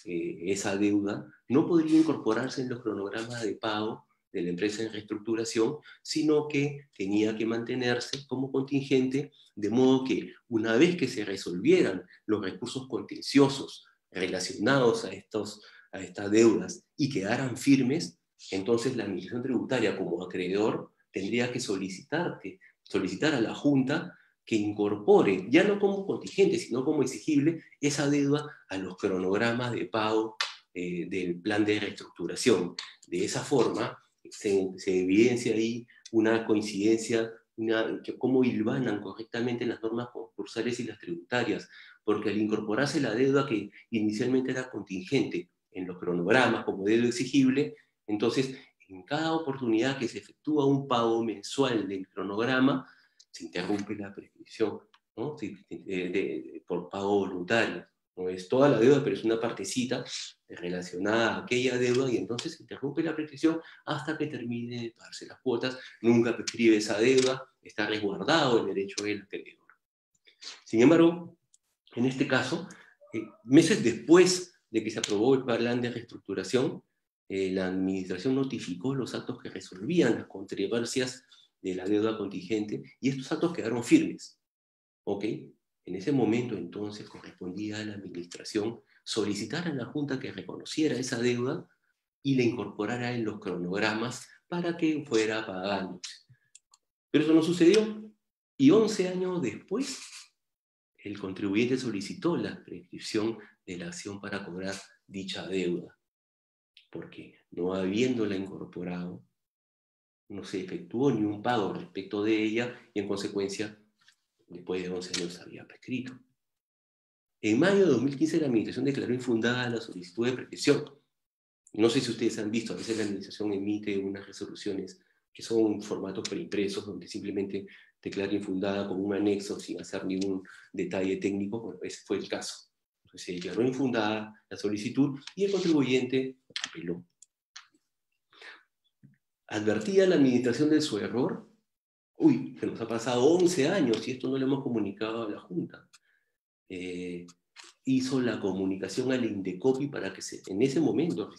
eh, esa deuda no podría incorporarse en los cronogramas de pago de la empresa en reestructuración, sino que tenía que mantenerse como contingente, de modo que una vez que se resolvieran los recursos contenciosos relacionados a, estos, a estas deudas y quedaran firmes, entonces la Administración Tributaria como acreedor tendría que solicitarte, solicitar a la Junta que incorpore, ya no como contingente, sino como exigible, esa deuda a los cronogramas de pago eh, del plan de reestructuración. De esa forma, se, evidencia ahí una coincidencia, una, que cómo hilvanan correctamente las normas concursales y las tributarias, porque al incorporarse la deuda que inicialmente era contingente en los cronogramas como deuda exigible, entonces en cada oportunidad que se efectúa un pago mensual del cronograma, se interrumpe la prescripción ¿no? por pago voluntario. No es toda la deuda, pero es una partecita relacionada a aquella deuda y entonces se interrumpe la prescripción hasta que termine de pagarse las cuotas. Nunca prescribe esa deuda, está resguardado el derecho del acreedor. Sin embargo, en este caso, eh, meses después de que se aprobó el plan de reestructuración, eh, la administración notificó los actos que resolvían las controversias de la deuda contingente y estos actos quedaron firmes. ¿Ok? En ese momento entonces correspondía a la administración solicitar a la Junta que reconociera esa deuda y la incorporara en los cronogramas para que fuera pagándose. Pero eso no sucedió. Y 11 años después, el contribuyente solicitó la prescripción de la acción para cobrar dicha deuda porque no habiéndola incorporado, no se efectuó ni un pago respecto de ella y en consecuencia, después de 11 años había prescrito. En mayo de 2015 la Administración declaró infundada la solicitud de prescripción. No sé si ustedes han visto, a veces la Administración emite unas resoluciones que son formatos preimpresos donde simplemente declara infundada como un anexo sin hacer ningún detalle técnico. Bueno, ese fue el caso se declaró infundada la solicitud y el contribuyente apeló. ¿Advertía la administración de su error? Uy, se nos ha pasado 11 años y esto no lo hemos comunicado a la Junta. Eh, hizo la comunicación al INDECOPI para que se, en ese momento,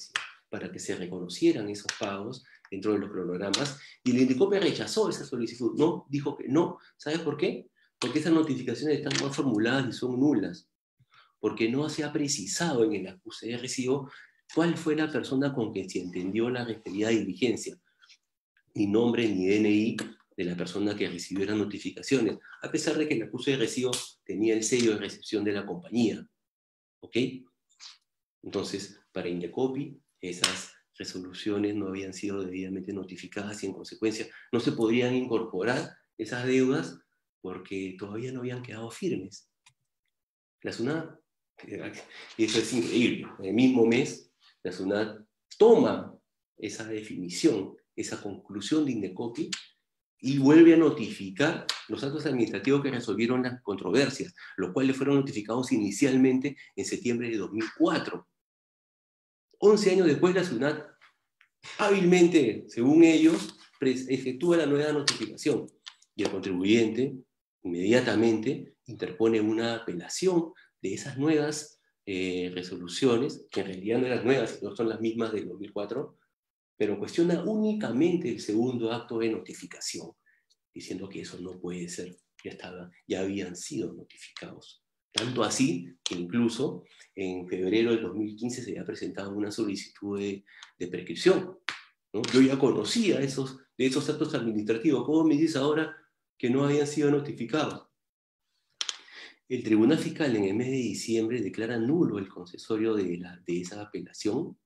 para que se reconocieran esos pagos dentro de los cronogramas, y el INDECOPI rechazó esa solicitud. No, dijo que no. ¿Sabes por qué? Porque esas notificaciones están mal formuladas y son nulas porque no se ha precisado en el acuse de recibo cuál fue la persona con quien se entendió la referida diligencia, ni nombre ni DNI de la persona que recibió las notificaciones, a pesar de que el acuse de recibo tenía el sello de recepción de la compañía. ¿Ok? Entonces, para Indecopi, esas resoluciones no habían sido debidamente notificadas y en consecuencia no se podrían incorporar esas deudas porque todavía no habían quedado firmes. La SUNAT y eso es increíble. En el mismo mes, la SUNAT toma esa definición, esa conclusión de Indecopi y vuelve a notificar los actos administrativos que resolvieron las controversias, los cuales fueron notificados inicialmente en septiembre de 2004. Once años después, la SUNAT hábilmente, según ellos, efectúa la nueva notificación y el contribuyente inmediatamente interpone una apelación de esas nuevas eh, resoluciones, que en realidad no eran nuevas, no son las mismas del 2004, pero cuestiona únicamente el segundo acto de notificación, diciendo que eso no puede ser, ya, estaba, ya habían sido notificados. Tanto así que incluso en febrero del 2015 se había presentado una solicitud de, prescripción. Yo ya conocía esos, de esos actos administrativos. ¿Cómo me dices ahora que no habían sido notificados? El Tribunal Fiscal en el mes de diciembre declara nulo el concesorio de, la, de esa apelación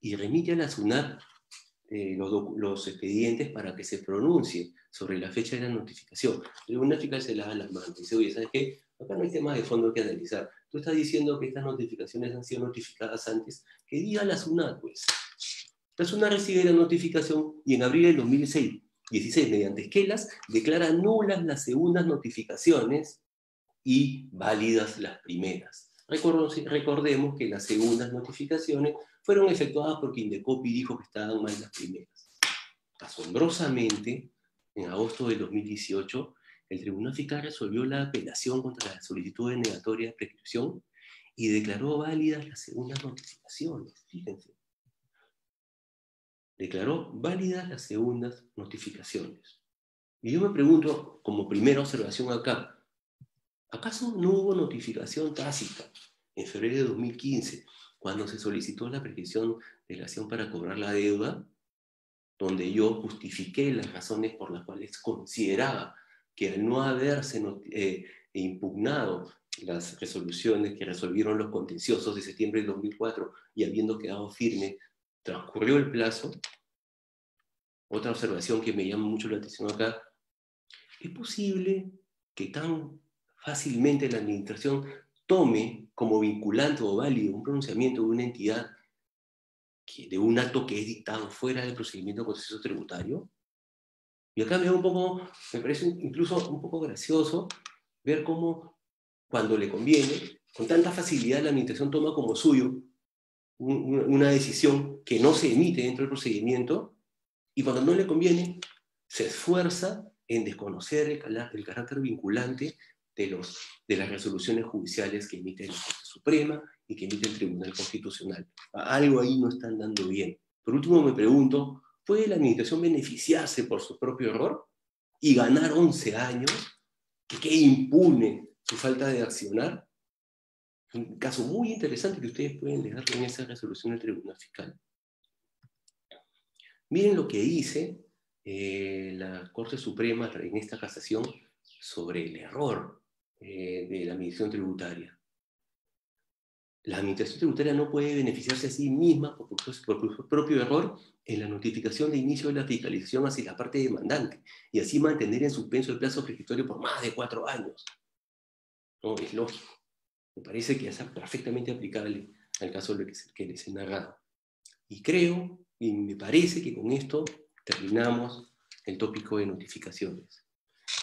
y remite a la SUNAT eh, los, expedientes para que se pronuncie sobre la fecha de la notificación. Tribunal Fiscal se la da las manos y dice, oye, ¿sabes qué? Acá no hay temas de fondo que analizar. Tú estás diciendo que estas notificaciones han sido notificadas antes. Que diga la SUNAT, pues. La SUNAT recibe la notificación y en abril del 2016, 16, mediante esquelas, declara nulas las segundas notificaciones y válidas las primeras. Recordemos que las segundas notificaciones fueron efectuadas porque Indecopi dijo que estaban mal las primeras. Asombrosamente, en agosto de 2018, el Tribunal Fiscal resolvió la apelación contra la solicitud de negatoria de prescripción y declaró válidas las segundas notificaciones. Fíjense. Declaró válidas las segundas notificaciones. Y yo me pregunto, como primera observación acá, ¿acaso no hubo notificación tácita en febrero de 2015 cuando se solicitó la prescripción de la acción para cobrar la deuda, donde yo justifiqué las razones por las cuales consideraba que al no haberse eh, impugnado las resoluciones que resolvieron los contenciosos de septiembre de 2004 y habiendo quedado firme, transcurrió el plazo. Otra observación que me llama mucho la atención acá, ¿es posible que tan fácilmente la administración tome como vinculante o válido un pronunciamiento de una entidad de un acto que es dictado fuera del procedimiento contencioso tributario. Y acá me, un poco, me parece incluso un poco gracioso ver cómo cuando le conviene, con tanta facilidad la administración toma como suyo una decisión que no se emite dentro del procedimiento y cuando no le conviene se esfuerza en desconocer el, el carácter vinculante de, los, de las resoluciones judiciales que emite la Corte Suprema y que emite el Tribunal Constitucional. Algo ahí no están dando bien. Por último, me pregunto, ¿puede la administración beneficiarse por su propio error y ganar 11 años? ¿Que impune su falta de accionar? Un caso muy interesante que ustedes pueden leer en esa resolución del Tribunal Fiscal. Miren lo que dice eh, la Corte Suprema en esta casación sobre el error eh, de la administración tributaria. La administración tributaria no puede beneficiarse a sí misma por, su propio error en la notificación de inicio de la fiscalización hacia la parte demandante y así mantener en suspenso el plazo prescriptorio por más de cuatro años. No, es lógico. Me parece que es perfectamente aplicable al caso que les he narrado. Y creo, y me parece que con esto terminamos el tópico de notificaciones.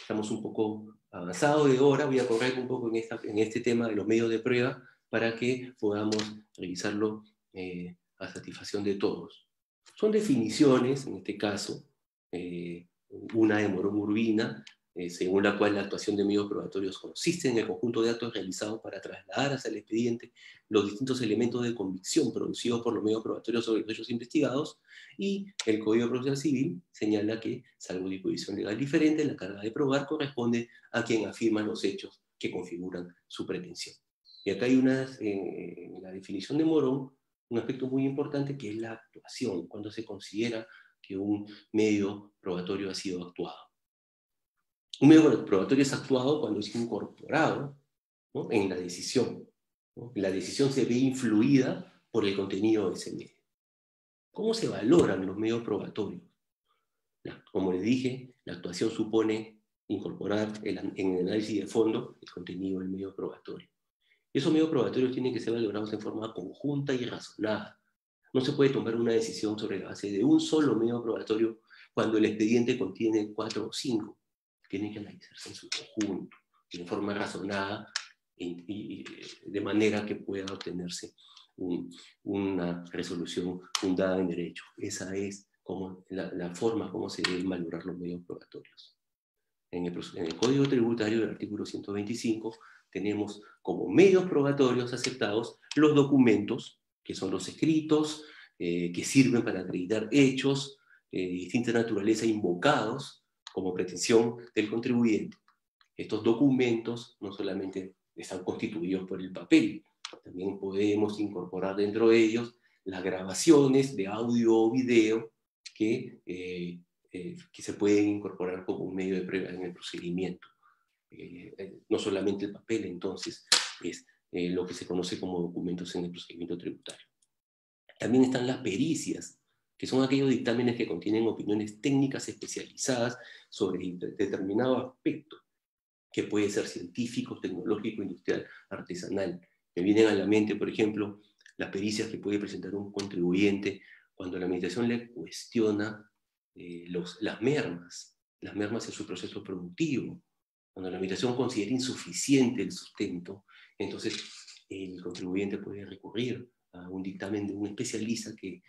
Estamos un poco avanzado de hora, voy a correr un poco en este tema de los medios de prueba para que podamos revisarlo eh, a satisfacción de todos. Son definiciones, en este caso, eh, una de Morón Urbina, eh, según la cual la actuación de medios probatorios consiste en el conjunto de actos realizados para trasladar hacia el expediente los distintos elementos de convicción producidos por los medios probatorios sobre los hechos investigados, y el Código Procesal Civil señala que, salvo disposición legal diferente, la carga de probar corresponde a quien afirma los hechos que configuran su pretensión. Y acá hay una, en la definición de Morón, un aspecto muy importante que es la actuación, cuando se considera que un medio probatorio ha sido actuado. Un medio probatorio es actuado cuando es incorporado en la decisión. La decisión se ve influida por el contenido de ese medio. ¿Cómo se valoran los medios probatorios? Como les dije, la actuación supone incorporar en el análisis de fondo el contenido del medio probatorio. Esos medios probatorios tienen que ser valorados en forma conjunta y razonada, No se puede tomar una decisión sobre la base de un solo medio probatorio cuando el expediente contiene cuatro o cinco. Tiene que analizarse en su conjunto, de forma razonada y, de manera que pueda obtenerse una resolución fundada en derecho. Esa es como la, forma como se deben valorar los medios probatorios. En el, en el Código Tributario del artículo 125 tenemos como medios probatorios aceptados los documentos, que son los escritos, eh, que sirven para acreditar hechos eh, de distinta naturaleza invocados como pretensión del contribuyente. Estos documentos no solamente están constituidos por el papel, también podemos incorporar dentro de ellos las grabaciones de audio o video que, eh, que se pueden incorporar como un medio de prueba en el procedimiento. Eh, eh, no solamente el papel, entonces, es eh, lo que se conoce como documentos en el procedimiento tributario. También están las pericias, que son aquellos dictámenes que contienen opiniones técnicas especializadas sobre determinado aspecto, que puede ser científico, tecnológico, industrial, artesanal. Me vienen a la mente, por ejemplo, las pericias que puede presentar un contribuyente cuando la administración le cuestiona los, las mermas, las mermas en su proceso productivo, cuando la administración considera insuficiente el sustento, entonces el contribuyente puede recurrir a un dictamen de un especialista que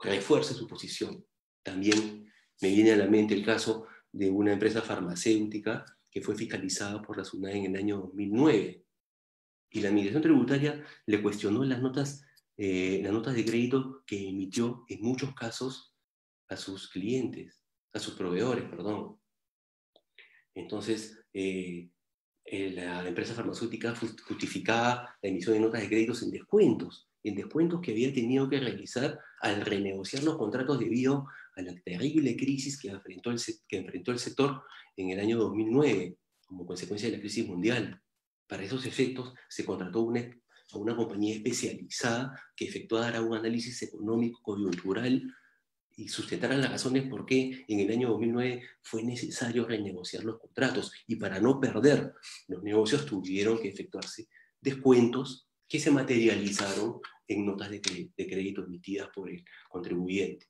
refuerce su posición. También me viene a la mente el caso de una empresa farmacéutica que fue fiscalizada por la SUNAT en el año 2009. Y la Administración Tributaria le cuestionó las notas, eh, las notas de crédito que emitió en muchos casos a sus clientes, a sus proveedores, perdón. Entonces, eh, eh, la empresa farmacéutica justificaba la emisión de notas de créditos en descuentos, en descuentos que había tenido que realizar al renegociar los contratos debido a la terrible crisis que enfrentó el, que enfrentó el sector en el año 2009 como consecuencia de la crisis mundial. Para esos efectos se contrató una, a una compañía especializada que efectuara un análisis económico coyuntural y sustentaran las razones por qué en el año 2009 fue necesario renegociar los contratos y para no perder los negocios tuvieron que efectuarse descuentos que se materializaron en notas de, crédito emitidas por el contribuyente.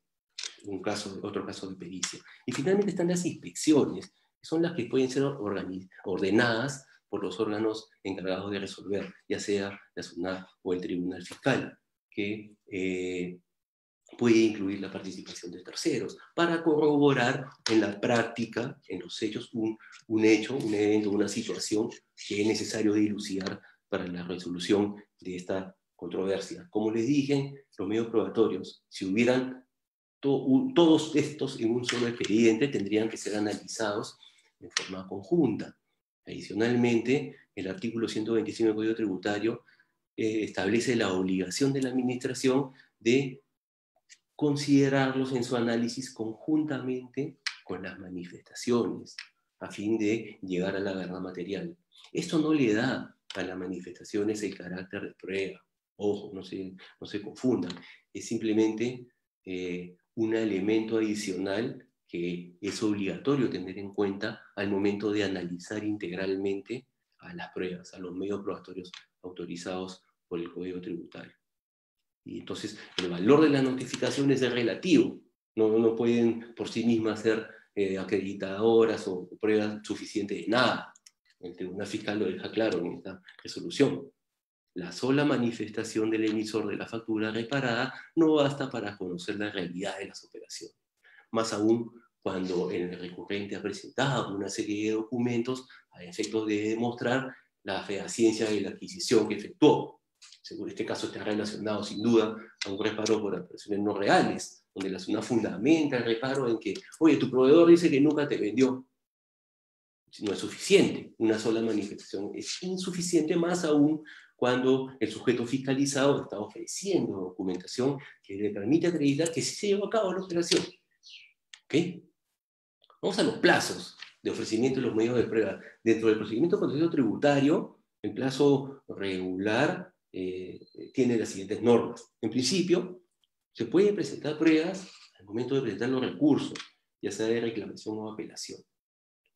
Un caso, otro caso de pericia. Y finalmente están las inspecciones, que son las que pueden ser ordenadas por los órganos encargados de resolver, ya sea la SUNAT o el Tribunal Fiscal, que eh, puede incluir la participación de terceros para corroborar en la práctica, en los hechos, un, un hecho, un evento, una situación que es necesario dilucidar para la resolución de esta controversia. Como les dije, los medios probatorios, si hubieran todos estos en un solo expediente, tendrían que ser analizados en forma conjunta. Adicionalmente, el artículo 125 del Código Tributario eh, establece la obligación de la Administración de considerarlos en su análisis conjuntamente con las manifestaciones, a fin de llegar a la verdad material. Esto no le da a las manifestaciones el carácter de prueba. Ojo, no se, no se confundan. Es simplemente eh, un elemento adicional que es obligatorio tener en cuenta al momento de analizar integralmente a las pruebas, a los medios probatorios autorizados por el Código Tributario. Y entonces el valor de las notificaciones es relativo. No, no pueden por sí mismas ser eh, acreditadoras o pruebas suficientes de nada. El Tribunal Fiscal lo deja claro en esta resolución. La sola manifestación del emisor de la factura reparada no basta para conocer la realidad de las operaciones. Más aún cuando el recurrente ha presentado una serie de documentos a efectos de demostrar la fehaciencia de la adquisición que efectuó según este caso está relacionado sin duda a un reparo por operaciones no reales, donde la zona fundamenta el reparo en que, oye, tu proveedor dice que nunca te vendió. No es suficiente, una sola manifestación es insuficiente, más aún cuando el sujeto fiscalizado está ofreciendo documentación que le permite acreditar que sí se llevó a cabo la operación. ¿Ok? Vamos a los plazos de ofrecimiento de los medios de prueba. Dentro del procedimiento contencioso tributario, el plazo regular eh, tiene las siguientes normas. En principio, se pueden presentar pruebas al momento de presentar los recursos, ya sea de reclamación o apelación.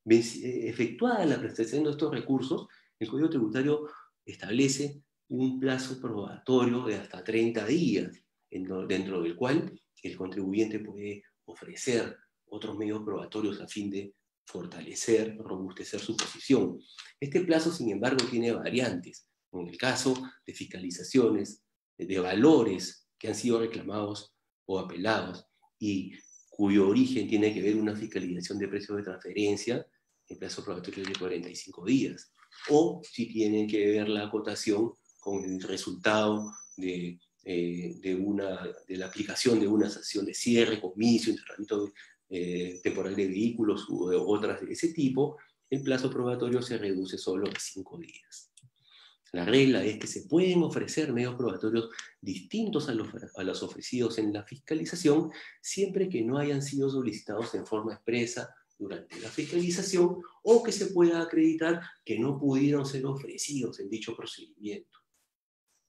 Eh, efectuada la presentación de estos recursos, el Código Tributario establece un plazo probatorio de hasta 30 días. dentro del cual el contribuyente puede ofrecer otros medios probatorios a fin de fortalecer, robustecer su posición. Este plazo, sin embargo, tiene variantes. En el caso de fiscalizaciones, de valores que han sido reclamados o apelados y cuyo origen tiene que ver una fiscalización de precios de transferencia, el plazo probatorio es de 45 días. O si tienen que ver la acotación con el resultado de, eh, de, una, de la aplicación de una sanción de cierre, comicio, encerramiento eh, temporal de vehículos u otras de ese tipo, el plazo probatorio se reduce solo a 5 días. La regla es que se pueden ofrecer medios probatorios distintos a los, a los ofrecidos en la fiscalización, siempre que no hayan sido solicitados en forma expresa durante la fiscalización o que se pueda acreditar que no pudieron ser ofrecidos en dicho procedimiento.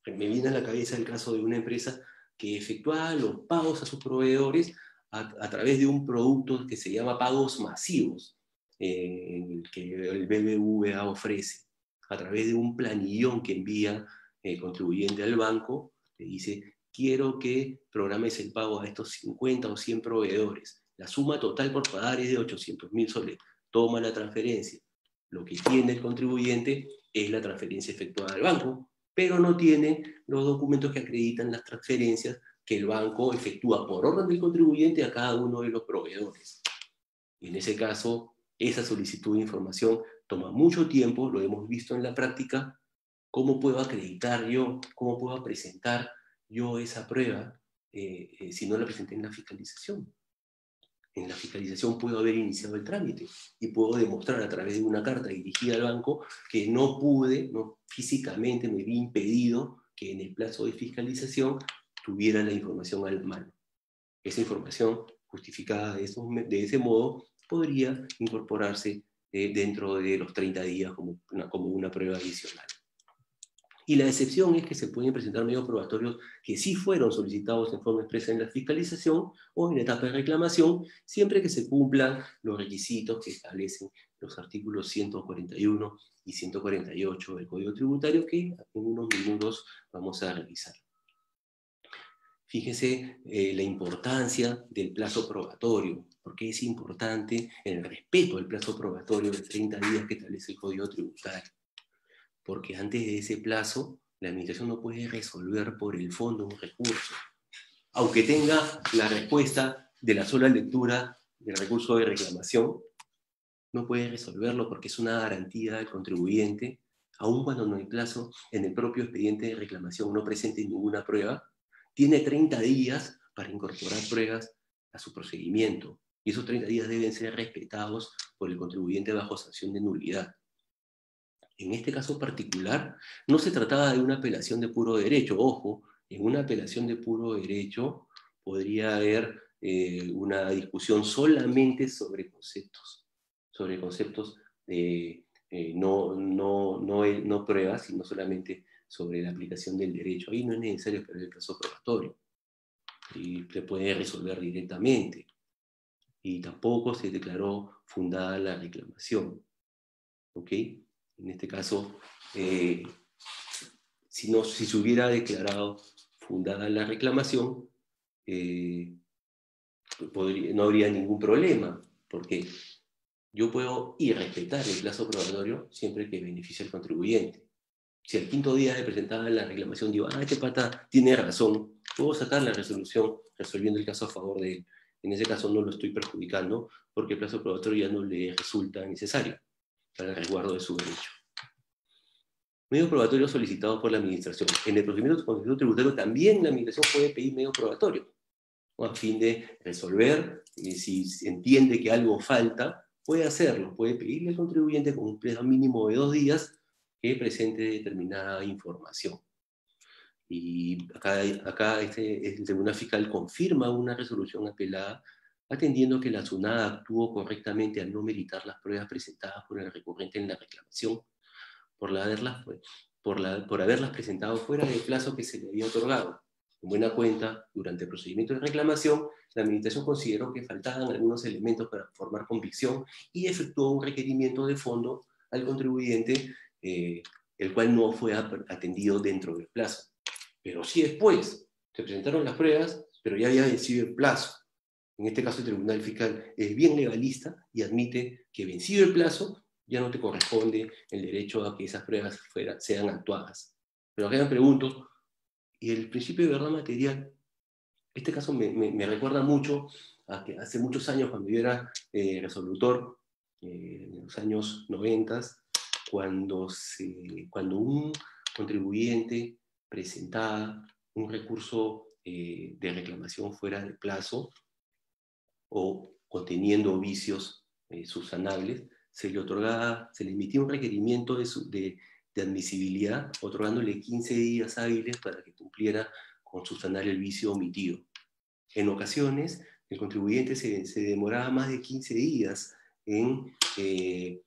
Me viene a la cabeza el caso de una empresa que efectuaba los pagos a sus proveedores a, través de un producto que se llama pagos masivos, eh, que el BBVA ofrece, a través de un planillón que envía el contribuyente al banco, le dice, quiero que programes el pago a estos 50 o 100 proveedores. La suma total por pagar es de 800 mil soles. Toma la transferencia. Lo que tiene el contribuyente es la transferencia efectuada al banco, pero no tiene los documentos que acreditan las transferencias que el banco efectúa por orden del contribuyente a cada uno de los proveedores. Y en ese caso, esa solicitud de información toma mucho tiempo, lo hemos visto en la práctica. ¿Cómo puedo acreditar yo, cómo puedo presentar yo esa prueba eh, eh, si no la presenté en la fiscalización? En la fiscalización puedo haber iniciado el trámite y puedo demostrar a través de una carta dirigida al banco que no pude, no, físicamente me vi impedido que en el plazo de fiscalización tuviera la información al mano. Esa información justificada de, ese modo podría incorporarse eh, dentro de los 30 días como una prueba adicional. Y la excepción es que se pueden presentar medios probatorios que sí fueron solicitados en forma expresa en la fiscalización o en la etapa de reclamación, siempre que se cumplan los requisitos que establecen los artículos 141 y 148 del Código Tributario, que en unos minutos vamos a revisar. Fíjese eh, la importancia del plazo probatorio, porque es importante el respeto del plazo probatorio de 30 días que establece el Código Tributario. Porque antes de ese plazo, la Administración no puede resolver por el fondo un recurso. Aunque tenga la respuesta de la sola lectura del recurso de reclamación, no puede resolverlo porque es una garantía del contribuyente, aun cuando no hay plazo en el propio expediente de reclamación no presente ninguna prueba, tiene 30 días para incorporar pruebas a su procedimiento y esos 30 días deben ser respetados por el contribuyente bajo sanción de nulidad. En este caso particular, no se trataba de una apelación de puro derecho. Ojo, en una apelación de puro derecho podría haber eh, una discusión solamente sobre conceptos, sobre conceptos de eh, no, no, no, no pruebas, sino solamente sobre la aplicación del derecho. Ahí no es necesario esperar el plazo probatorio y se puede resolver directamente. Y tampoco se declaró fundada la reclamación. ¿Ok? En este caso, eh, si, no, si se hubiera declarado fundada la reclamación, eh, no habría ningún problema, porque yo puedo ir respetar el plazo probatorio siempre que beneficie al contribuyente si al quinto día de presentar la reclamación digo, ah, este pata tiene razón, puedo sacar la resolución resolviendo el caso a favor de él. En ese caso no lo estoy perjudicando porque el plazo probatorio ya no le resulta necesario para el resguardo de su derecho. Medios probatorios solicitados por la Administración. En el procedimiento de tributario también la Administración puede pedir medios probatorios a fin de resolver, y si entiende que algo falta, puede hacerlo, puede pedirle al contribuyente con un plazo mínimo de dos días que presente determinada información. Y acá, acá este, el Tribunal Fiscal confirma una resolución apelada atendiendo que la SUNADA actuó correctamente al no meritar las pruebas presentadas por el recurrente en la reclamación, haberlas, por, la, por haberlas presentado fuera del plazo que se le había otorgado. En buena cuenta, durante el procedimiento de reclamación, la Administración consideró que faltaban algunos elementos para formar convicción y efectuó un requerimiento de fondo al contribuyente eh, el cual no fue atendido dentro del plazo. Pero si después Se presentaron las pruebas, pero ya había vencido el plazo. En este caso, el Tribunal Fiscal es bien legalista y admite que vencido el plazo, ya no te corresponde el derecho a que esas pruebas sean actuadas. Pero acá me pregunto, ¿y el principio de verdad material? Este caso me, recuerda mucho a que hace muchos años, cuando yo era eh, resolutor, eh, en los años 90, cuando, cuando un contribuyente presentaba un recurso eh, de reclamación fuera de plazo o conteniendo vicios eh, subsanables, se le otorgaba, se le emitía un requerimiento de, admisibilidad, otorgándole 15 días hábiles para que cumpliera con subsanar el vicio omitido. En ocasiones, el contribuyente se, demoraba más de 15 días en eh,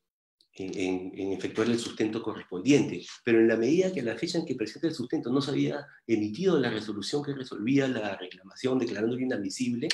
en, efectuar el sustento correspondiente. Pero en la medida que la fecha en que presenta el sustento no se había emitido la resolución que resolvía la reclamación declarándolo inadmisible,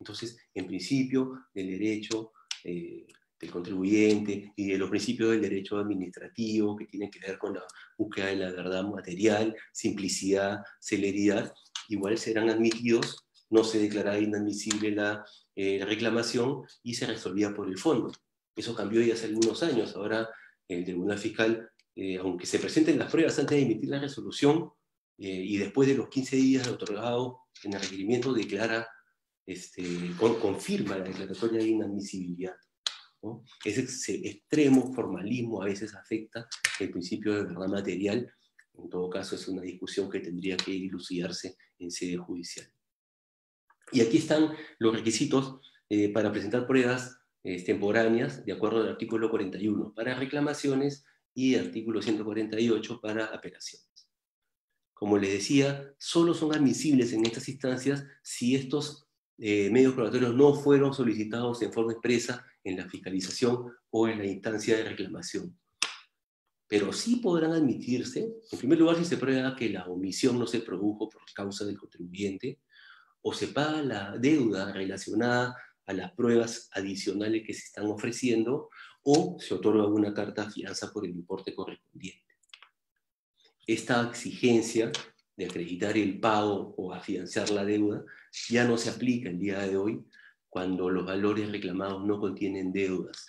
entonces, en principio, del derecho eh, del contribuyente y de los principios del derecho administrativo que tienen que ver con la búsqueda de la verdad material, simplicidad, celeridad, igual serán admitidos, no se declaraba inadmisible la eh, reclamación y se resolvía por el fondo. Eso cambió ya hace algunos años. Ahora el Tribunal Fiscal, eh, aunque se presenten las pruebas antes de emitir la resolución eh, y después de los 15 días de otorgado en el requerimiento, declara, este, confirma la declaratoria de inadmisibilidad. Ese extremo formalismo a veces afecta el principio de verdad material. En todo caso, es una discusión que tendría que dilucidarse en sede judicial. Y aquí están los requisitos eh, para presentar pruebas extemporáneas, de acuerdo al artículo 41 para reclamaciones y artículo 148 para apelaciones. Como les decía, solo son admisibles en estas instancias si estos eh, medios probatorios no fueron solicitados en forma expresa en la fiscalización o en la instancia de reclamación. Pero sí podrán admitirse, en primer lugar, si se prueba que la omisión no se produjo por causa del contribuyente, o se paga la deuda relacionada a las pruebas adicionales que se están ofreciendo o se otorga una carta fianza por el importe correspondiente. Esta exigencia de acreditar el pago o afianzar la deuda ya no se aplica el día de hoy cuando los valores reclamados no contienen deudas.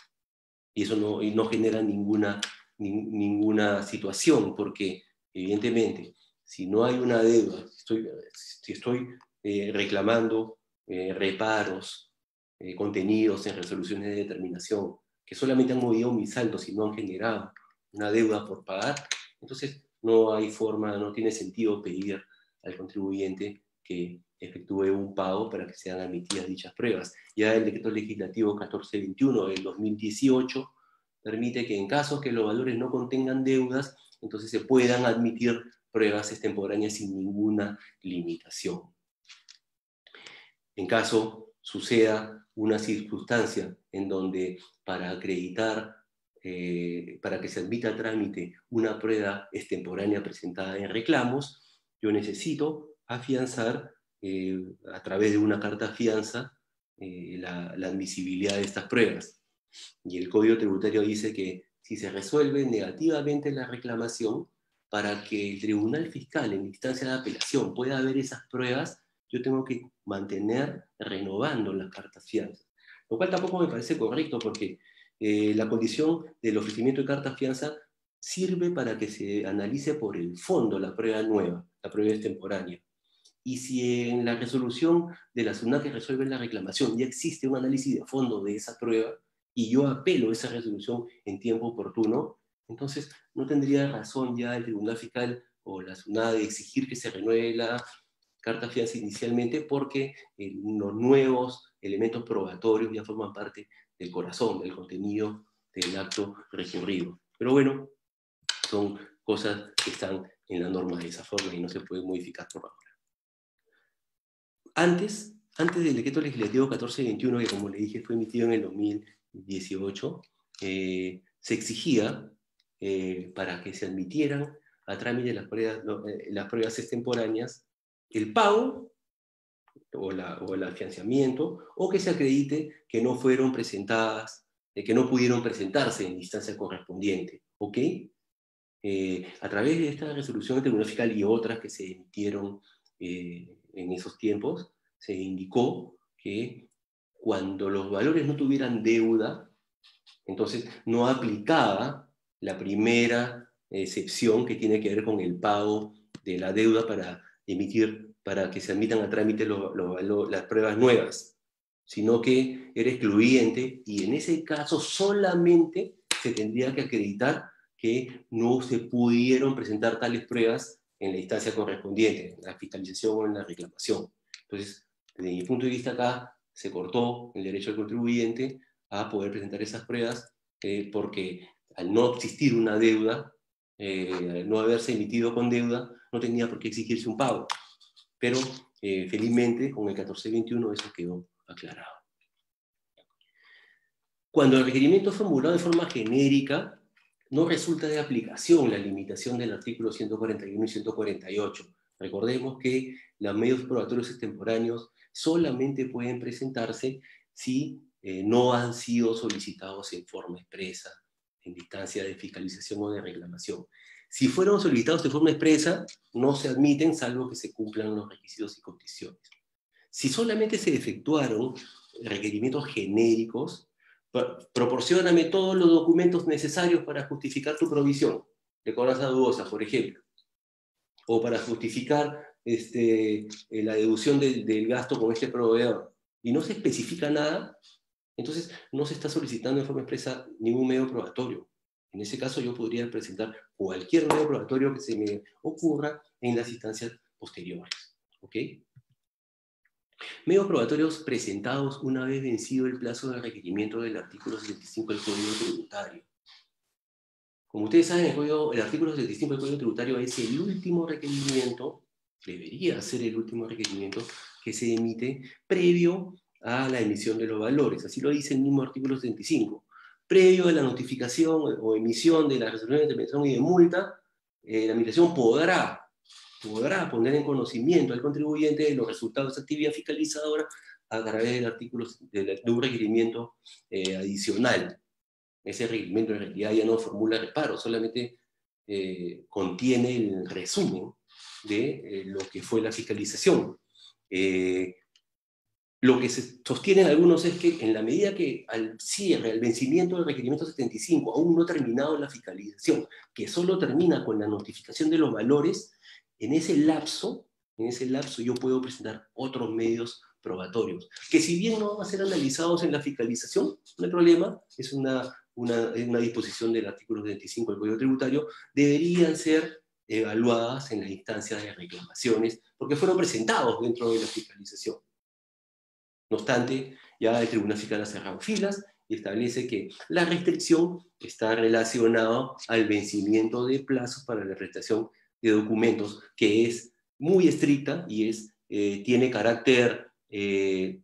Y eso no, no genera ninguna, ninguna situación, porque evidentemente, si no hay una deuda, estoy, si estoy eh, reclamando eh, reparos, eh, contenidos en resoluciones de determinación que solamente han movido mis saldos y no han generado una deuda por pagar, entonces no hay forma, no tiene sentido pedir al contribuyente que efectúe un pago para que sean admitidas dichas pruebas. Ya el decreto legislativo 1421 del 2018 permite que en casos que los valores no contengan deudas, entonces se puedan admitir pruebas extemporáneas sin ninguna limitación. En caso suceda una circunstancia en donde para acreditar, eh, para que se admita a trámite una prueba extemporánea presentada en reclamos, yo necesito afianzar eh, a través de una carta fianza eh, la, la admisibilidad de estas pruebas. Y el Código Tributario dice que si se resuelve negativamente la reclamación, para que el Tribunal Fiscal en instancia de apelación pueda ver esas pruebas, yo tengo que mantener renovando las cartas fianza. Lo cual tampoco me parece correcto porque eh, la condición del ofrecimiento de carta fianza sirve para que se analice por el fondo la prueba nueva, la prueba extemporánea. Y si en la resolución de la SUNAT que resuelve la reclamación ya existe un análisis de fondo de esa prueba y yo apelo esa resolución en tiempo oportuno, entonces no tendría razón ya el Tribunal Fiscal o la SUNAT de exigir que se renueve la carta fianza inicialmente porque eh, los nuevos elementos probatorios ya forman parte del corazón, del contenido del acto recurrido. Pero bueno, son cosas que están en la norma de esa forma y no se pueden modificar por ahora. Antes, antes del decreto legislativo 1421, que como le dije fue emitido en el 2018, eh, se exigía eh, para que se admitieran a trámite las pruebas, las pruebas extemporáneas el pago o, el afianzamiento, o que se acredite que no fueron presentadas, eh, que no pudieron presentarse en instancia correspondiente. ¿Ok? Eh, a través de esta resolución del Tribunal Fiscal y otras que se emitieron eh, en esos tiempos, se indicó que cuando los valores no tuvieran deuda, entonces no aplicaba la primera excepción que tiene que ver con el pago de la deuda para emitir, para que se admitan a trámite las pruebas nuevas, sino que era excluyente y en ese caso solamente se tendría que acreditar que no se pudieron presentar tales pruebas en la instancia correspondiente, en la fiscalización o en la reclamación. Entonces, desde mi punto de vista acá, se cortó el derecho del contribuyente a poder presentar esas pruebas eh, porque al no existir una deuda, eh, al no haberse emitido con deuda, no tenía por qué exigirse un pago. Pero eh, felizmente con el 1421 eso quedó aclarado. Cuando el requerimiento es formulado de forma genérica, no resulta de aplicación la limitación del artículo 141 y 148. Recordemos que los medios probatorios extemporáneos solamente pueden presentarse si eh, no han sido solicitados en forma expresa, en distancia de fiscalización o de reclamación. Si fueron solicitados de forma expresa, no se admiten salvo que se cumplan los requisitos y condiciones. Si solamente se efectuaron requerimientos genéricos, proporcioname todos los documentos necesarios para justificar tu provisión de cobranza dudosa, por ejemplo, o para justificar este, eh, la deducción del gasto con este proveedor, y no se especifica nada, entonces no se está solicitando en forma expresa ningún medio probatorio. En ese caso yo podría presentar cualquier medio probatorio que se me ocurra en las instancias posteriores. ¿Ok? Medios probatorios presentados una vez vencido el plazo de requerimiento del artículo 75 del Código Tributario. Como ustedes saben, el, el artículo 75 del Código Tributario es el último requerimiento, debería ser el último requerimiento que se emite previo a la emisión de los valores. Así lo dice el mismo artículo 75. Previo a la notificación o emisión de la resolución de intervención y de multa, eh, la administración podrá podrá poner en conocimiento al contribuyente de los resultados de esa actividad fiscalizadora a través del artículo de, un requerimiento eh, adicional. Ese requerimiento en realidad ya no formula reparo, solamente eh, contiene el resumen de eh, lo que fue la fiscalización. Lo que se sostienen algunos es que en la medida que al cierre, al vencimiento del requerimiento 75, aún no terminado la fiscalización, que solo termina con la notificación de los valores, en ese lapso, en ese lapso yo puedo presentar otros medios probatorios, que si bien no van a ser analizados en la fiscalización, no hay problema, es una, una, una disposición del artículo 25 del Código Tributario, deberían ser evaluadas en las instancias de reclamaciones, porque fueron presentados dentro de la fiscalización. No obstante, ya el Tribunal Fiscal ha cerrado filas y establece que la restricción está relacionada al vencimiento de plazos para la prestación de documentos que es muy estricta y es, eh, tiene carácter eh,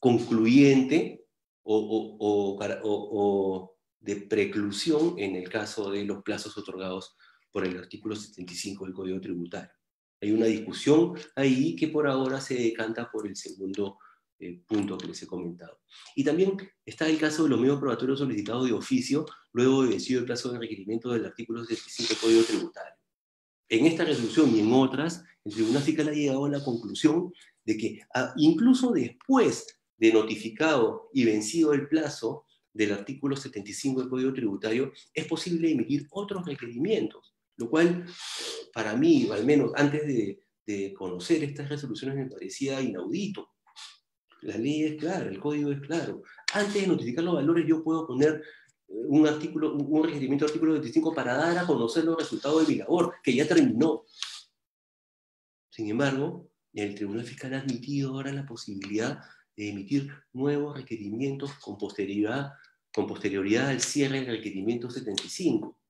concluyente o, o, de preclusión en el caso de los plazos otorgados por el artículo 75 del Código Tributario. Hay una discusión ahí que por ahora se decanta por el segundo eh, punto que les he comentado. Y también está el caso de los medios probatorios solicitados de oficio luego de vencido el plazo de requerimiento del artículo 75 del Código Tributario. En esta resolución y en otras, el Tribunal Fiscal ha llegado a la conclusión de que ah, incluso después de notificado y vencido el plazo del artículo 75 del Código Tributario, es posible emitir otros requerimientos, lo cual para mí, al menos antes de, de conocer estas resoluciones, me parecía inaudito. La ley es clara, el código es claro. Antes de notificar los valores, yo puedo poner un, artículo, un requerimiento del artículo 25 para dar a conocer los resultados de mi labor, que ya terminó. Sin embargo, el Tribunal Fiscal ha admitido ahora la posibilidad de emitir nuevos requerimientos con posterioridad, con posterioridad al cierre del requerimiento 75,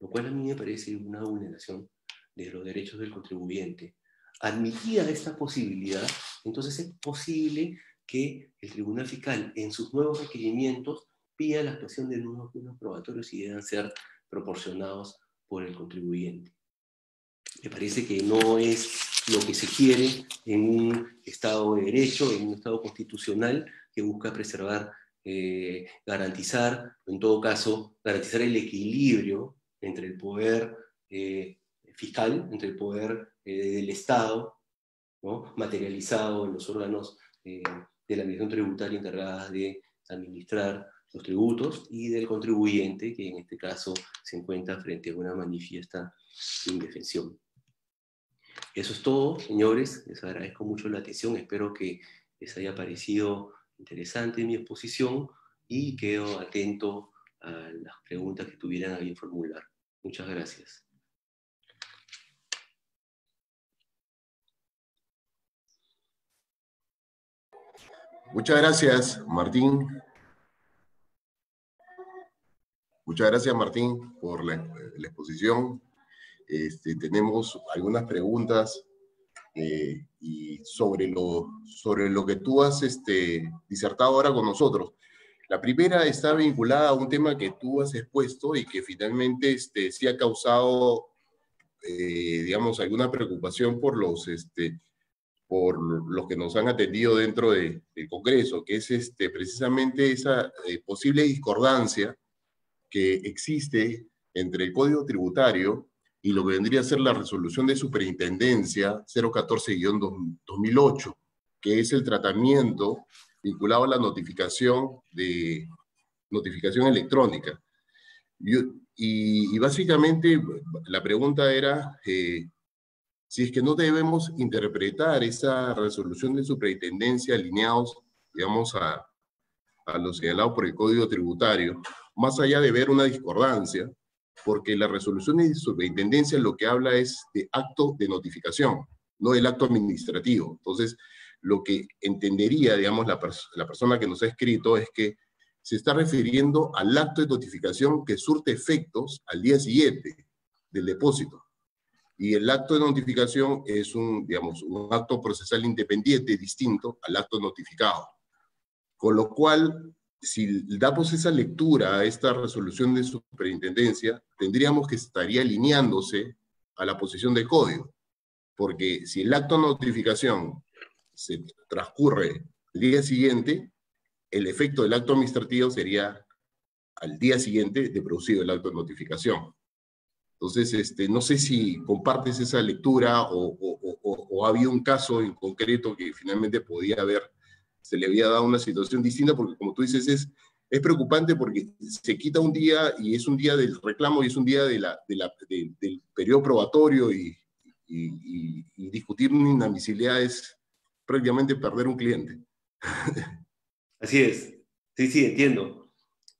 lo cual a mí me parece una vulneración de los derechos del contribuyente. Admitida esta posibilidad, entonces es posible que el Tribunal Fiscal en sus nuevos requerimientos pida la actuación de nuevos medios probatorios y deben ser proporcionados por el contribuyente. Me parece que no es lo que se quiere en un Estado de Derecho, en un Estado constitucional que busca preservar, eh, garantizar, en todo caso, garantizar el equilibrio entre el poder eh, fiscal, entre el poder eh, del Estado ¿no? materializado en los órganos de la Administración Tributaria encargadas de administrar los tributos y del contribuyente, que en este caso se encuentra frente a una manifiesta indefensión. Eso es todo, señores. Les agradezco mucho la atención. Espero que les haya parecido interesante mi exposición y quedo atento a las preguntas que tuvieran a bien formular. Muchas gracias. Muchas gracias, Martín. Muchas gracias, Martín, por la, exposición. Este, tenemos algunas preguntas eh, y sobre, lo, sobre lo que tú has este, disertado ahora con nosotros. La primera está vinculada a un tema que tú has expuesto y que finalmente este, sí ha causado, eh, digamos, alguna preocupación por los, este, por los que nos han atendido dentro del Congreso, que es este, precisamente esa eh, posible discordancia que existe entre el Código Tributario y lo que vendría a ser la resolución de superintendencia 014-2008, que es el tratamiento vinculado a la notificación de notificación electrónica. y, básicamente la pregunta era eh, si es que no debemos interpretar esa resolución de superintendencia alineados, digamos, a, a lo señalado por el Código Tributario, más allá de ver una discordancia, porque la resolución de superintendencia lo que habla es de acto de notificación, no del acto administrativo. Entonces, lo que entendería, digamos, la, la persona que nos ha escrito es que se está refiriendo al acto de notificación que surte efectos al día siguiente del depósito. Y el acto de notificación es un, digamos, un acto procesal independiente distinto al acto notificado. Con lo cual, si damos esa lectura a esta resolución de superintendencia, tendríamos que estaría alineándose a la posición de código. Porque si el acto de notificación se transcurre el día siguiente, el efecto del acto administrativo sería al día siguiente de producido el acto de notificación. Entonces, este, no sé si compartes esa lectura o, había un caso en concreto que finalmente podía haber se le había dado una situación distinta, porque como tú dices, es, es preocupante porque se quita un día y es un día del reclamo y es un día del periodo probatorio y, discutir una inadmisibilidad es prácticamente perder un cliente. Así es, sí, sí, entiendo.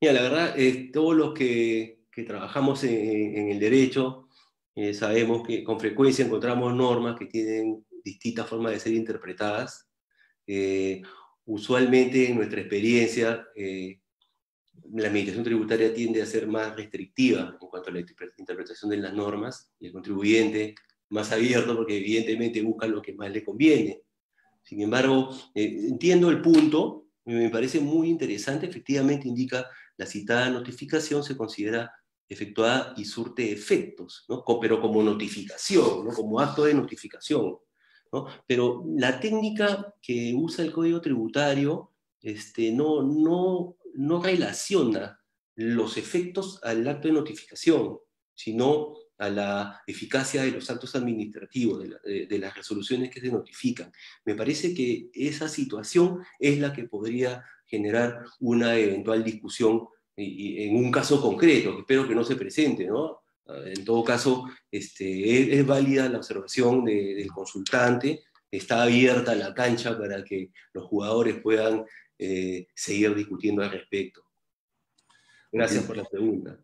Mira, la verdad, es todos los que, que trabajamos en, el derecho eh, sabemos que con frecuencia encontramos normas que tienen distintas formas de ser interpretadas. Eh, usualmente en nuestra experiencia, eh, la administración tributaria tiende a ser más restrictiva en cuanto a la interpretación de las normas y el contribuyente más abierto porque evidentemente busca lo que más le conviene. Sin embargo, eh, entiendo el punto, me parece muy interesante, efectivamente indica la citada notificación se considera efectuada y surte efectos, ¿no? pero como notificación, ¿no? como acto de notificación. Pero la técnica que usa el código tributario este, no, no, no relaciona los efectos al acto de notificación, sino a la eficacia de los actos administrativos, de, las resoluciones que se notifican. Me parece que esa situación es la que podría generar una eventual discusión en un caso concreto, que espero que no se presente, ¿no? En todo caso, este, es, válida la observación del consultante, está abierta la cancha para que los jugadores puedan eh, seguir discutiendo al respecto. Gracias por la pregunta.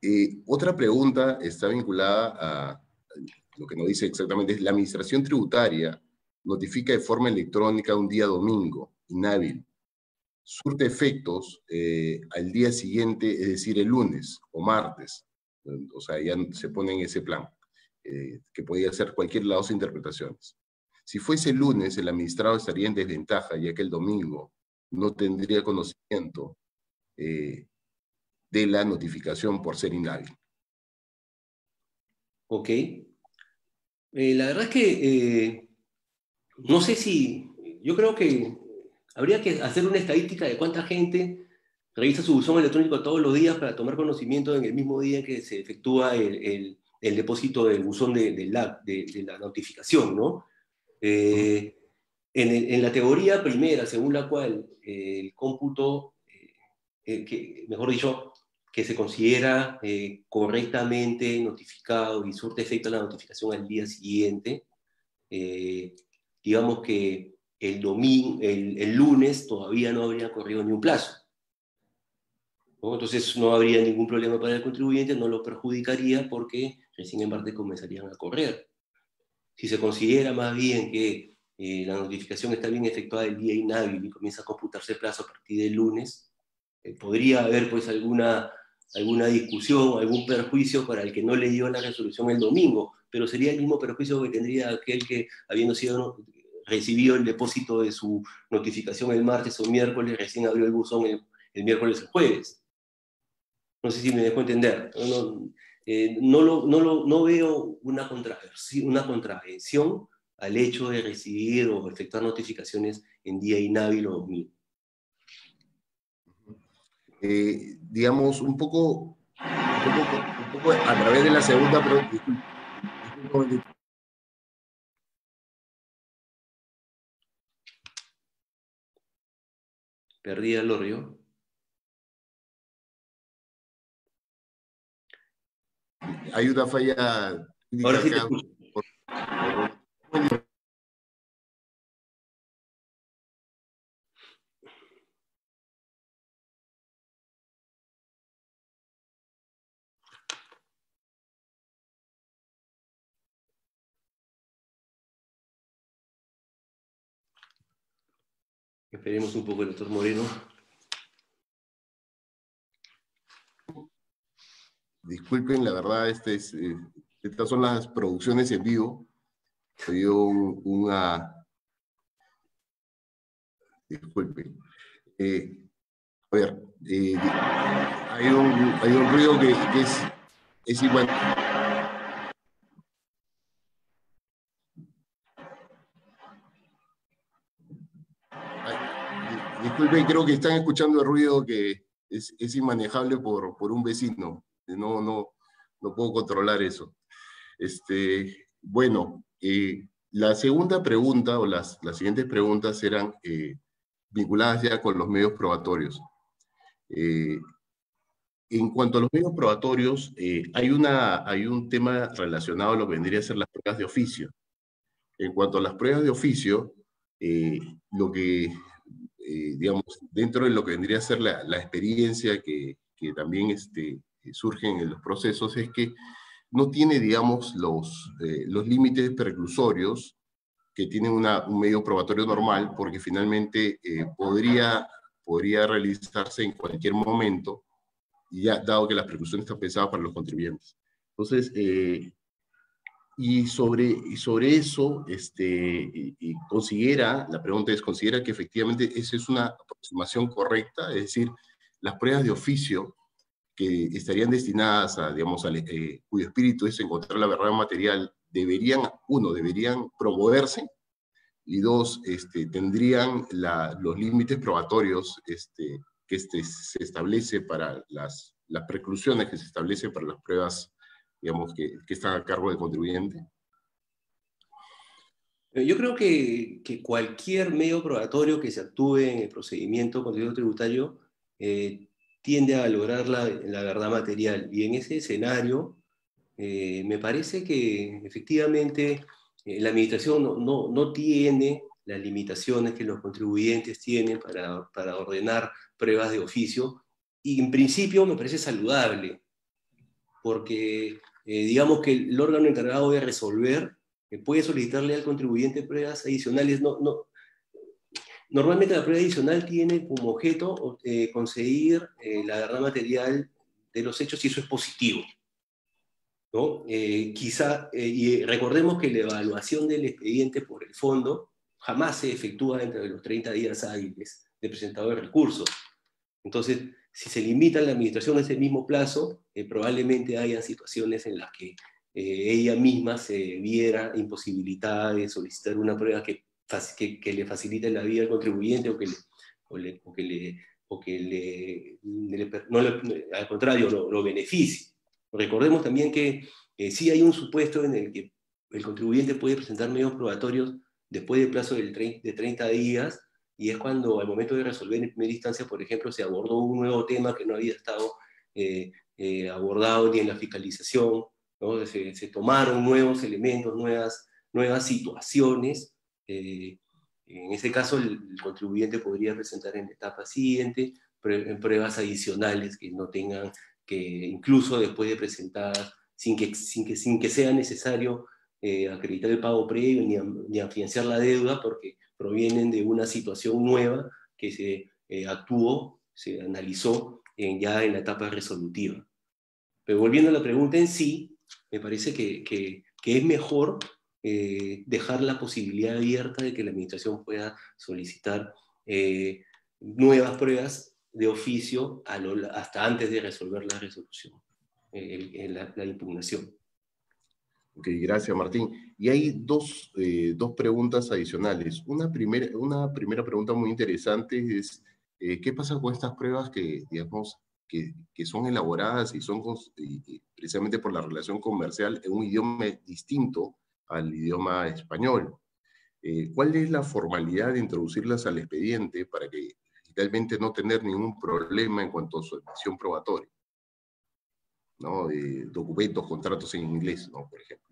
Eh, otra pregunta está vinculada a lo que nos dice exactamente, la administración tributaria notifica de forma electrónica un día domingo, inhábil, surte efectos eh, al día siguiente, es decir, el lunes o martes. O sea, ya se pone en ese plan, eh, que podía ser cualquier de las dos interpretaciones. Si fuese lunes, el administrado estaría en desventaja, ya que el domingo no tendría conocimiento eh, de la notificación por ser inhábil. Ok. la verdad es que no sé si, yo creo que Habría que hacer una estadística de cuánta gente revisa su buzón electrónico todos los días para tomar conocimiento en el mismo día que se efectúa el, el depósito del buzón de, la, de, la, notificación, ¿no? Eh, en, la teoría primera, según la cual eh, el cómputo, eh, que, mejor dicho, que se considera correctamente notificado y surte efecto la notificación al día siguiente, digamos que el, domingo, el, lunes todavía no habría corrido ni un plazo. Entonces no habría ningún problema para el contribuyente, no lo perjudicaría porque recién en parte comenzarían a correr. Si se considera más bien que eh, la notificación está bien efectuada el día inhábil y comienza a computarse el plazo a partir del lunes, eh, podría haber pues alguna, alguna discusión, algún perjuicio para el que no le dio la resolución el domingo, pero sería el mismo perjuicio que tendría aquel que, habiendo sido recibido el depósito de su notificación el martes o miércoles, recién abrió el buzón el, miércoles o jueves. No sé si me dejo entender. No, eh, no, lo, no, lo, no, veo una, una contravención al hecho de recibir o efectuar notificaciones en día inhábil o domingo. Eh, digamos, un poco, un poco, a través de la segunda pregunta. Perdí el orrio. hay una falla. Ahora sí Esperemos un poco el doctor Moreno. Disculpen, la verdad, este es, eh, estas son las producciones en vivo. Se dio una... Disculpen. Eh, a ver, eh, hay, un, hay, un, ruido que, es, es igual. Disculpen, creo que están escuchando el ruido que es, es inmanejable por, por un vecino no, no, no puedo controlar eso. Este, bueno, eh, la segunda pregunta o las, las siguientes preguntas eran eh, vinculadas ya con los medios probatorios. Eh, en cuanto a los medios probatorios, hay, una, hay un tema relacionado a lo que vendría a ser las pruebas de oficio. En cuanto a las pruebas de oficio, lo que, digamos, dentro de lo que vendría a ser la, la experiencia que, que también este, surgen en los procesos es que no tiene, digamos, los, eh, los límites preclusorios que tiene un medio probatorio normal, porque finalmente eh, podría, podría realizarse en cualquier momento, ya dado que las preclusiones están pensadas para los contribuyentes. Entonces, eh, y, sobre, y sobre eso, este, y considera, la pregunta es, ¿considera que efectivamente esa es una aproximación correcta? Es decir, las pruebas de oficio que estarían destinadas a, digamos, eh, cuyo espíritu es encontrar la verdad material, deberían, uno, deberían promoverse, y dos, este, tendrían los límites probatorios este, que este, se establece para las, las preclusiones que se establecen para las pruebas, digamos, que, que a cargo del contribuyente. Eh, yo creo que, cualquier medio probatorio que se actúe en el procedimiento contributivo tributario eh, tiende a lograr la, verdad material. Y en ese escenario, eh, me parece que efectivamente la administración no, no, tiene las limitaciones que los contribuyentes tienen para, para, ordenar pruebas de oficio. Y en principio me parece saludable, porque eh, digamos que el órgano encargado de resolver puede solicitarle al contribuyente pruebas adicionales, no, no, Normalmente la prueba adicional tiene como objeto eh, conseguir eh, la verdad material de los hechos y eso es positivo. ¿no? Quizá, y recordemos que la evaluación del expediente por el fondo jamás se efectúa dentro de los 30 días hábiles de presentado de recursos. Entonces, si se limita la administración a ese mismo plazo, probablemente haya situaciones en las que ella misma se viera imposibilitada de solicitar una prueba que que, que, le facilite la vida al contribuyente o que le, o le, o que le, o que le, no al contrario, lo, lo, beneficie. Recordemos también que Eh, sí hay un supuesto en el que el contribuyente puede presentar medios probatorios después del plazo de 30 días, y es cuando al momento de resolver en primera instancia, por ejemplo, se abordó un nuevo tema que no había estado eh, eh, abordado ni en la fiscalización, ¿no? se, se, tomaron nuevos elementos, nuevas, nuevas situaciones. Eh, en ese caso, el, el, contribuyente podría presentar en la etapa siguiente pruebas adicionales que no tengan que, incluso después de presentar, sin que, sin que, sin que sea necesario eh, acreditar el pago previo ni, ni financiar la deuda, porque provienen de una situación nueva que se eh, actuó, se analizó en, ya en la etapa resolutiva. Pero volviendo a la pregunta en sí, me parece que, que, es mejor eh, dejar la posibilidad abierta de que la administración pueda solicitar eh, nuevas pruebas de oficio hasta antes de resolver la resolución, eh, la impugnación. Ok, gracias Martín. Y hay dos, eh, dos preguntas adicionales. Una primera, una primera pregunta muy interesante es, eh, ¿qué pasa con estas pruebas que, digamos, que, que son elaboradas y son precisamente por la relación comercial en un idioma distinto al idioma español? Eh, ¿Cuál es la formalidad de introducirlas al expediente para que realmente no tener ningún problema en cuanto a su emisión probatoria? ¿no? Documentos, contratos en inglés, ¿no? por ejemplo.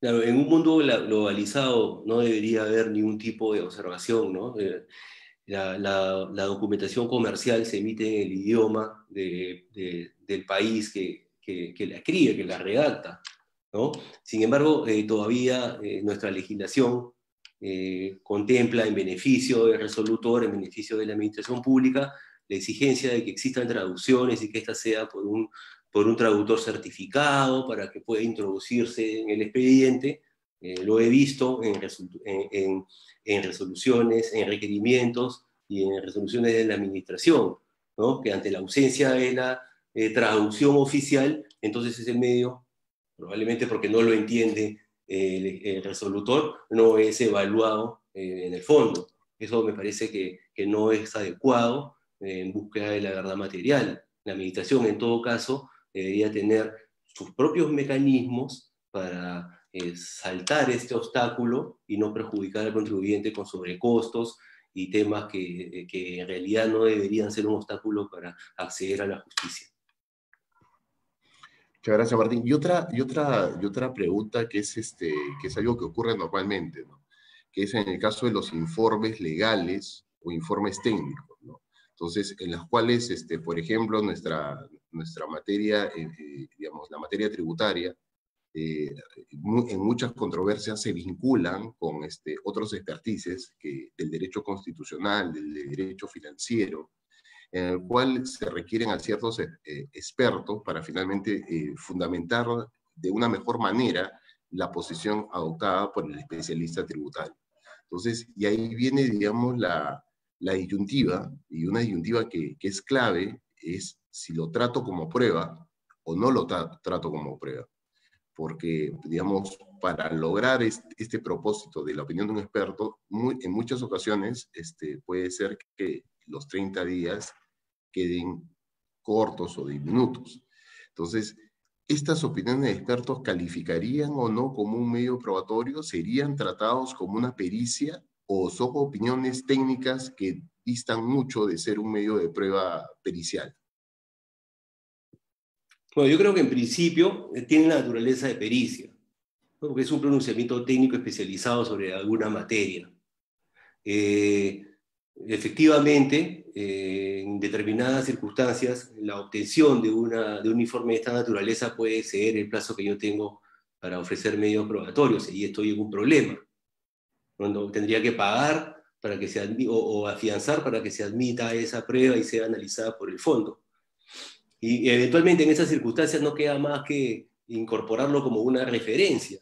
Claro, en un mundo globalizado no debería haber ningún tipo de observación. Eh, la, documentación comercial se emite en el idioma de, de, del país que, la escribe, que la redacta. Sin embargo, eh, todavía eh, nuestra legislación contempla en beneficio del resolutor, en beneficio de la administración pública, la exigencia de que existan traducciones y que ésta sea por un por un traductor certificado para que pueda introducirse en el expediente. Eh, lo he visto en, en, en, resoluciones, en requerimientos y en resoluciones de la administración, ¿no? que ante la ausencia de la eh, traducción oficial, entonces ese medio, probablemente porque no lo entiende el, el resolutor, no es evaluado eh, en el fondo. Eso me parece que, que no es adecuado en búsqueda de la verdad material. La administración, en todo caso, debería tener sus propios mecanismos para eh, saltar este obstáculo y no perjudicar al contribuyente con sobrecostos y temas que, eh, que, en realidad no deberían ser un obstáculo para acceder a la justicia. Muchas gracias, Martín. Y otra, y otra, y otra pregunta que es, este, que es algo que ocurre normalmente, ¿no? que es en el caso de los informes legales o informes técnicos. ¿no? Entonces, en las cuales, este, por ejemplo, nuestra, nuestra materia, eh, eh, digamos, la materia tributaria, eh, en muchas controversias se vinculan con este, otros expertices que, del derecho constitucional, del derecho financiero, en el cual se requieren a ciertos eh, expertos para finalmente eh, fundamentar de una mejor manera la posición adoptada por el especialista tributario. Entonces, y ahí viene, digamos, la, la disyuntiva, y una disyuntiva que, que es clave, es si lo trato como prueba o no lo tra trato como prueba. Porque, digamos, para lograr este, propósito de la opinión de un experto, en muchas ocasiones este, puede ser que los 30 días queden cortos o diminutos. Entonces, ¿estas opiniones de expertos calificarían o no como un medio probatorio? ¿Serían tratados como una pericia o son opiniones técnicas que distan mucho de ser un medio de prueba pericial? Bueno, yo creo que en principio eh, tiene la naturaleza de pericia, porque es un pronunciamiento técnico especializado sobre alguna materia. Eh, efectivamente, eh, en determinadas circunstancias, la obtención de, una, de un informe de esta naturaleza puede exceder el plazo que yo tengo para ofrecer medios probatorios, y estoy en un problema. Cuando tendría que pagar para que se o, o afianzar para que se admita esa prueba y sea analizada por el fondo. Y eventualmente en esas circunstancias no queda más que incorporarlo como una referencia,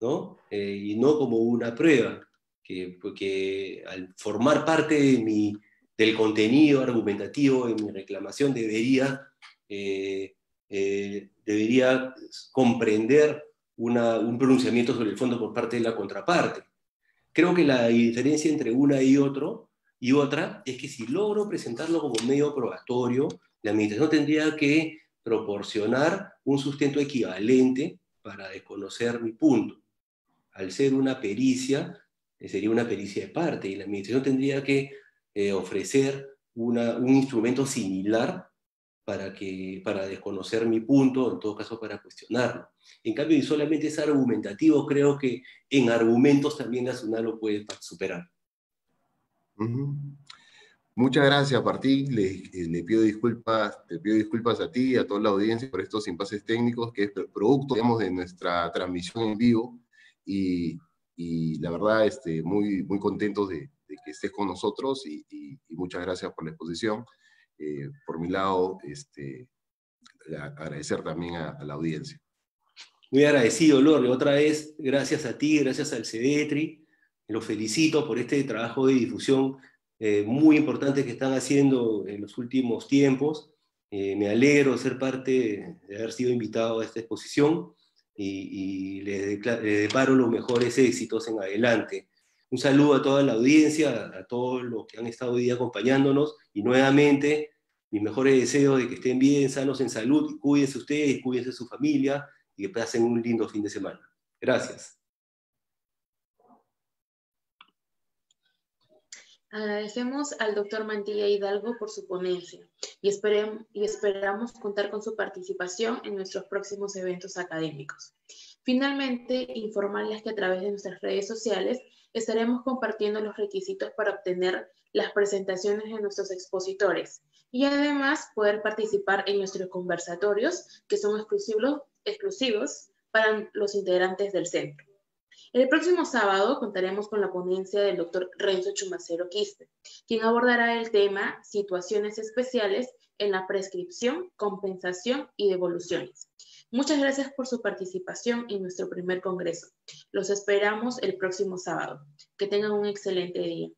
¿no? Eh, y no como una prueba, que, que al formar parte de mi, del contenido argumentativo en mi reclamación debería, eh, eh, debería comprender una, un pronunciamiento sobre el fondo por parte de la contraparte. Creo que la diferencia entre una y otro y otra es que si logro presentarlo como medio probatorio, la administración tendría que proporcionar un sustento equivalente para desconocer mi punto. Al ser una pericia, eh, sería una pericia de parte y la administración tendría que eh, ofrecer una, un instrumento similar para, que, para desconocer mi punto, en todo caso para cuestionarlo. En cambio, y solamente es argumentativo, creo que en argumentos también la SUNAT lo puede superar. Muchas gracias, Martín. Le, eh, le, pido disculpas, te pido disculpas a ti y a toda la audiencia por estos impases técnicos, que es producto, digamos, de nuestra transmisión en vivo. Y, y la verdad, este, muy, muy contentos de, de que estés con nosotros y, y, y, muchas gracias por la exposición. Eh, por mi lado, este, agradecer también a, a, la audiencia. Muy agradecido, Lorio. Otra vez, gracias a ti, gracias al CEDETRI. Los felicito por este trabajo de difusión eh, muy importante que están haciendo en los últimos tiempos. Eh, me alegro de ser parte, de haber sido invitado a esta exposición y, y les, deparo los mejores éxitos en adelante. Un saludo a toda la audiencia, a todos los que han estado hoy día acompañándonos y nuevamente mis mejores deseos de que estén bien, sanos en salud, y cuídense ustedes, cuídense su familia y que pasen un lindo fin de semana. Gracias. Agradecemos al doctor Mantilla Hidalgo por su ponencia y, y esperamos contar con su participación en nuestros próximos eventos académicos. Finalmente, informarles que a través de nuestras redes sociales estaremos compartiendo los requisitos para obtener las presentaciones de nuestros expositores y además poder participar en nuestros conversatorios que son exclusivos, exclusivos para los integrantes del centro. El próximo sábado contaremos con la ponencia del doctor Renzo Chumacero Quiste, quien abordará el tema situaciones especiales en la prescripción, compensación y devoluciones. Muchas gracias por su participación en nuestro primer congreso. Los esperamos el próximo sábado. Que tengan un excelente día.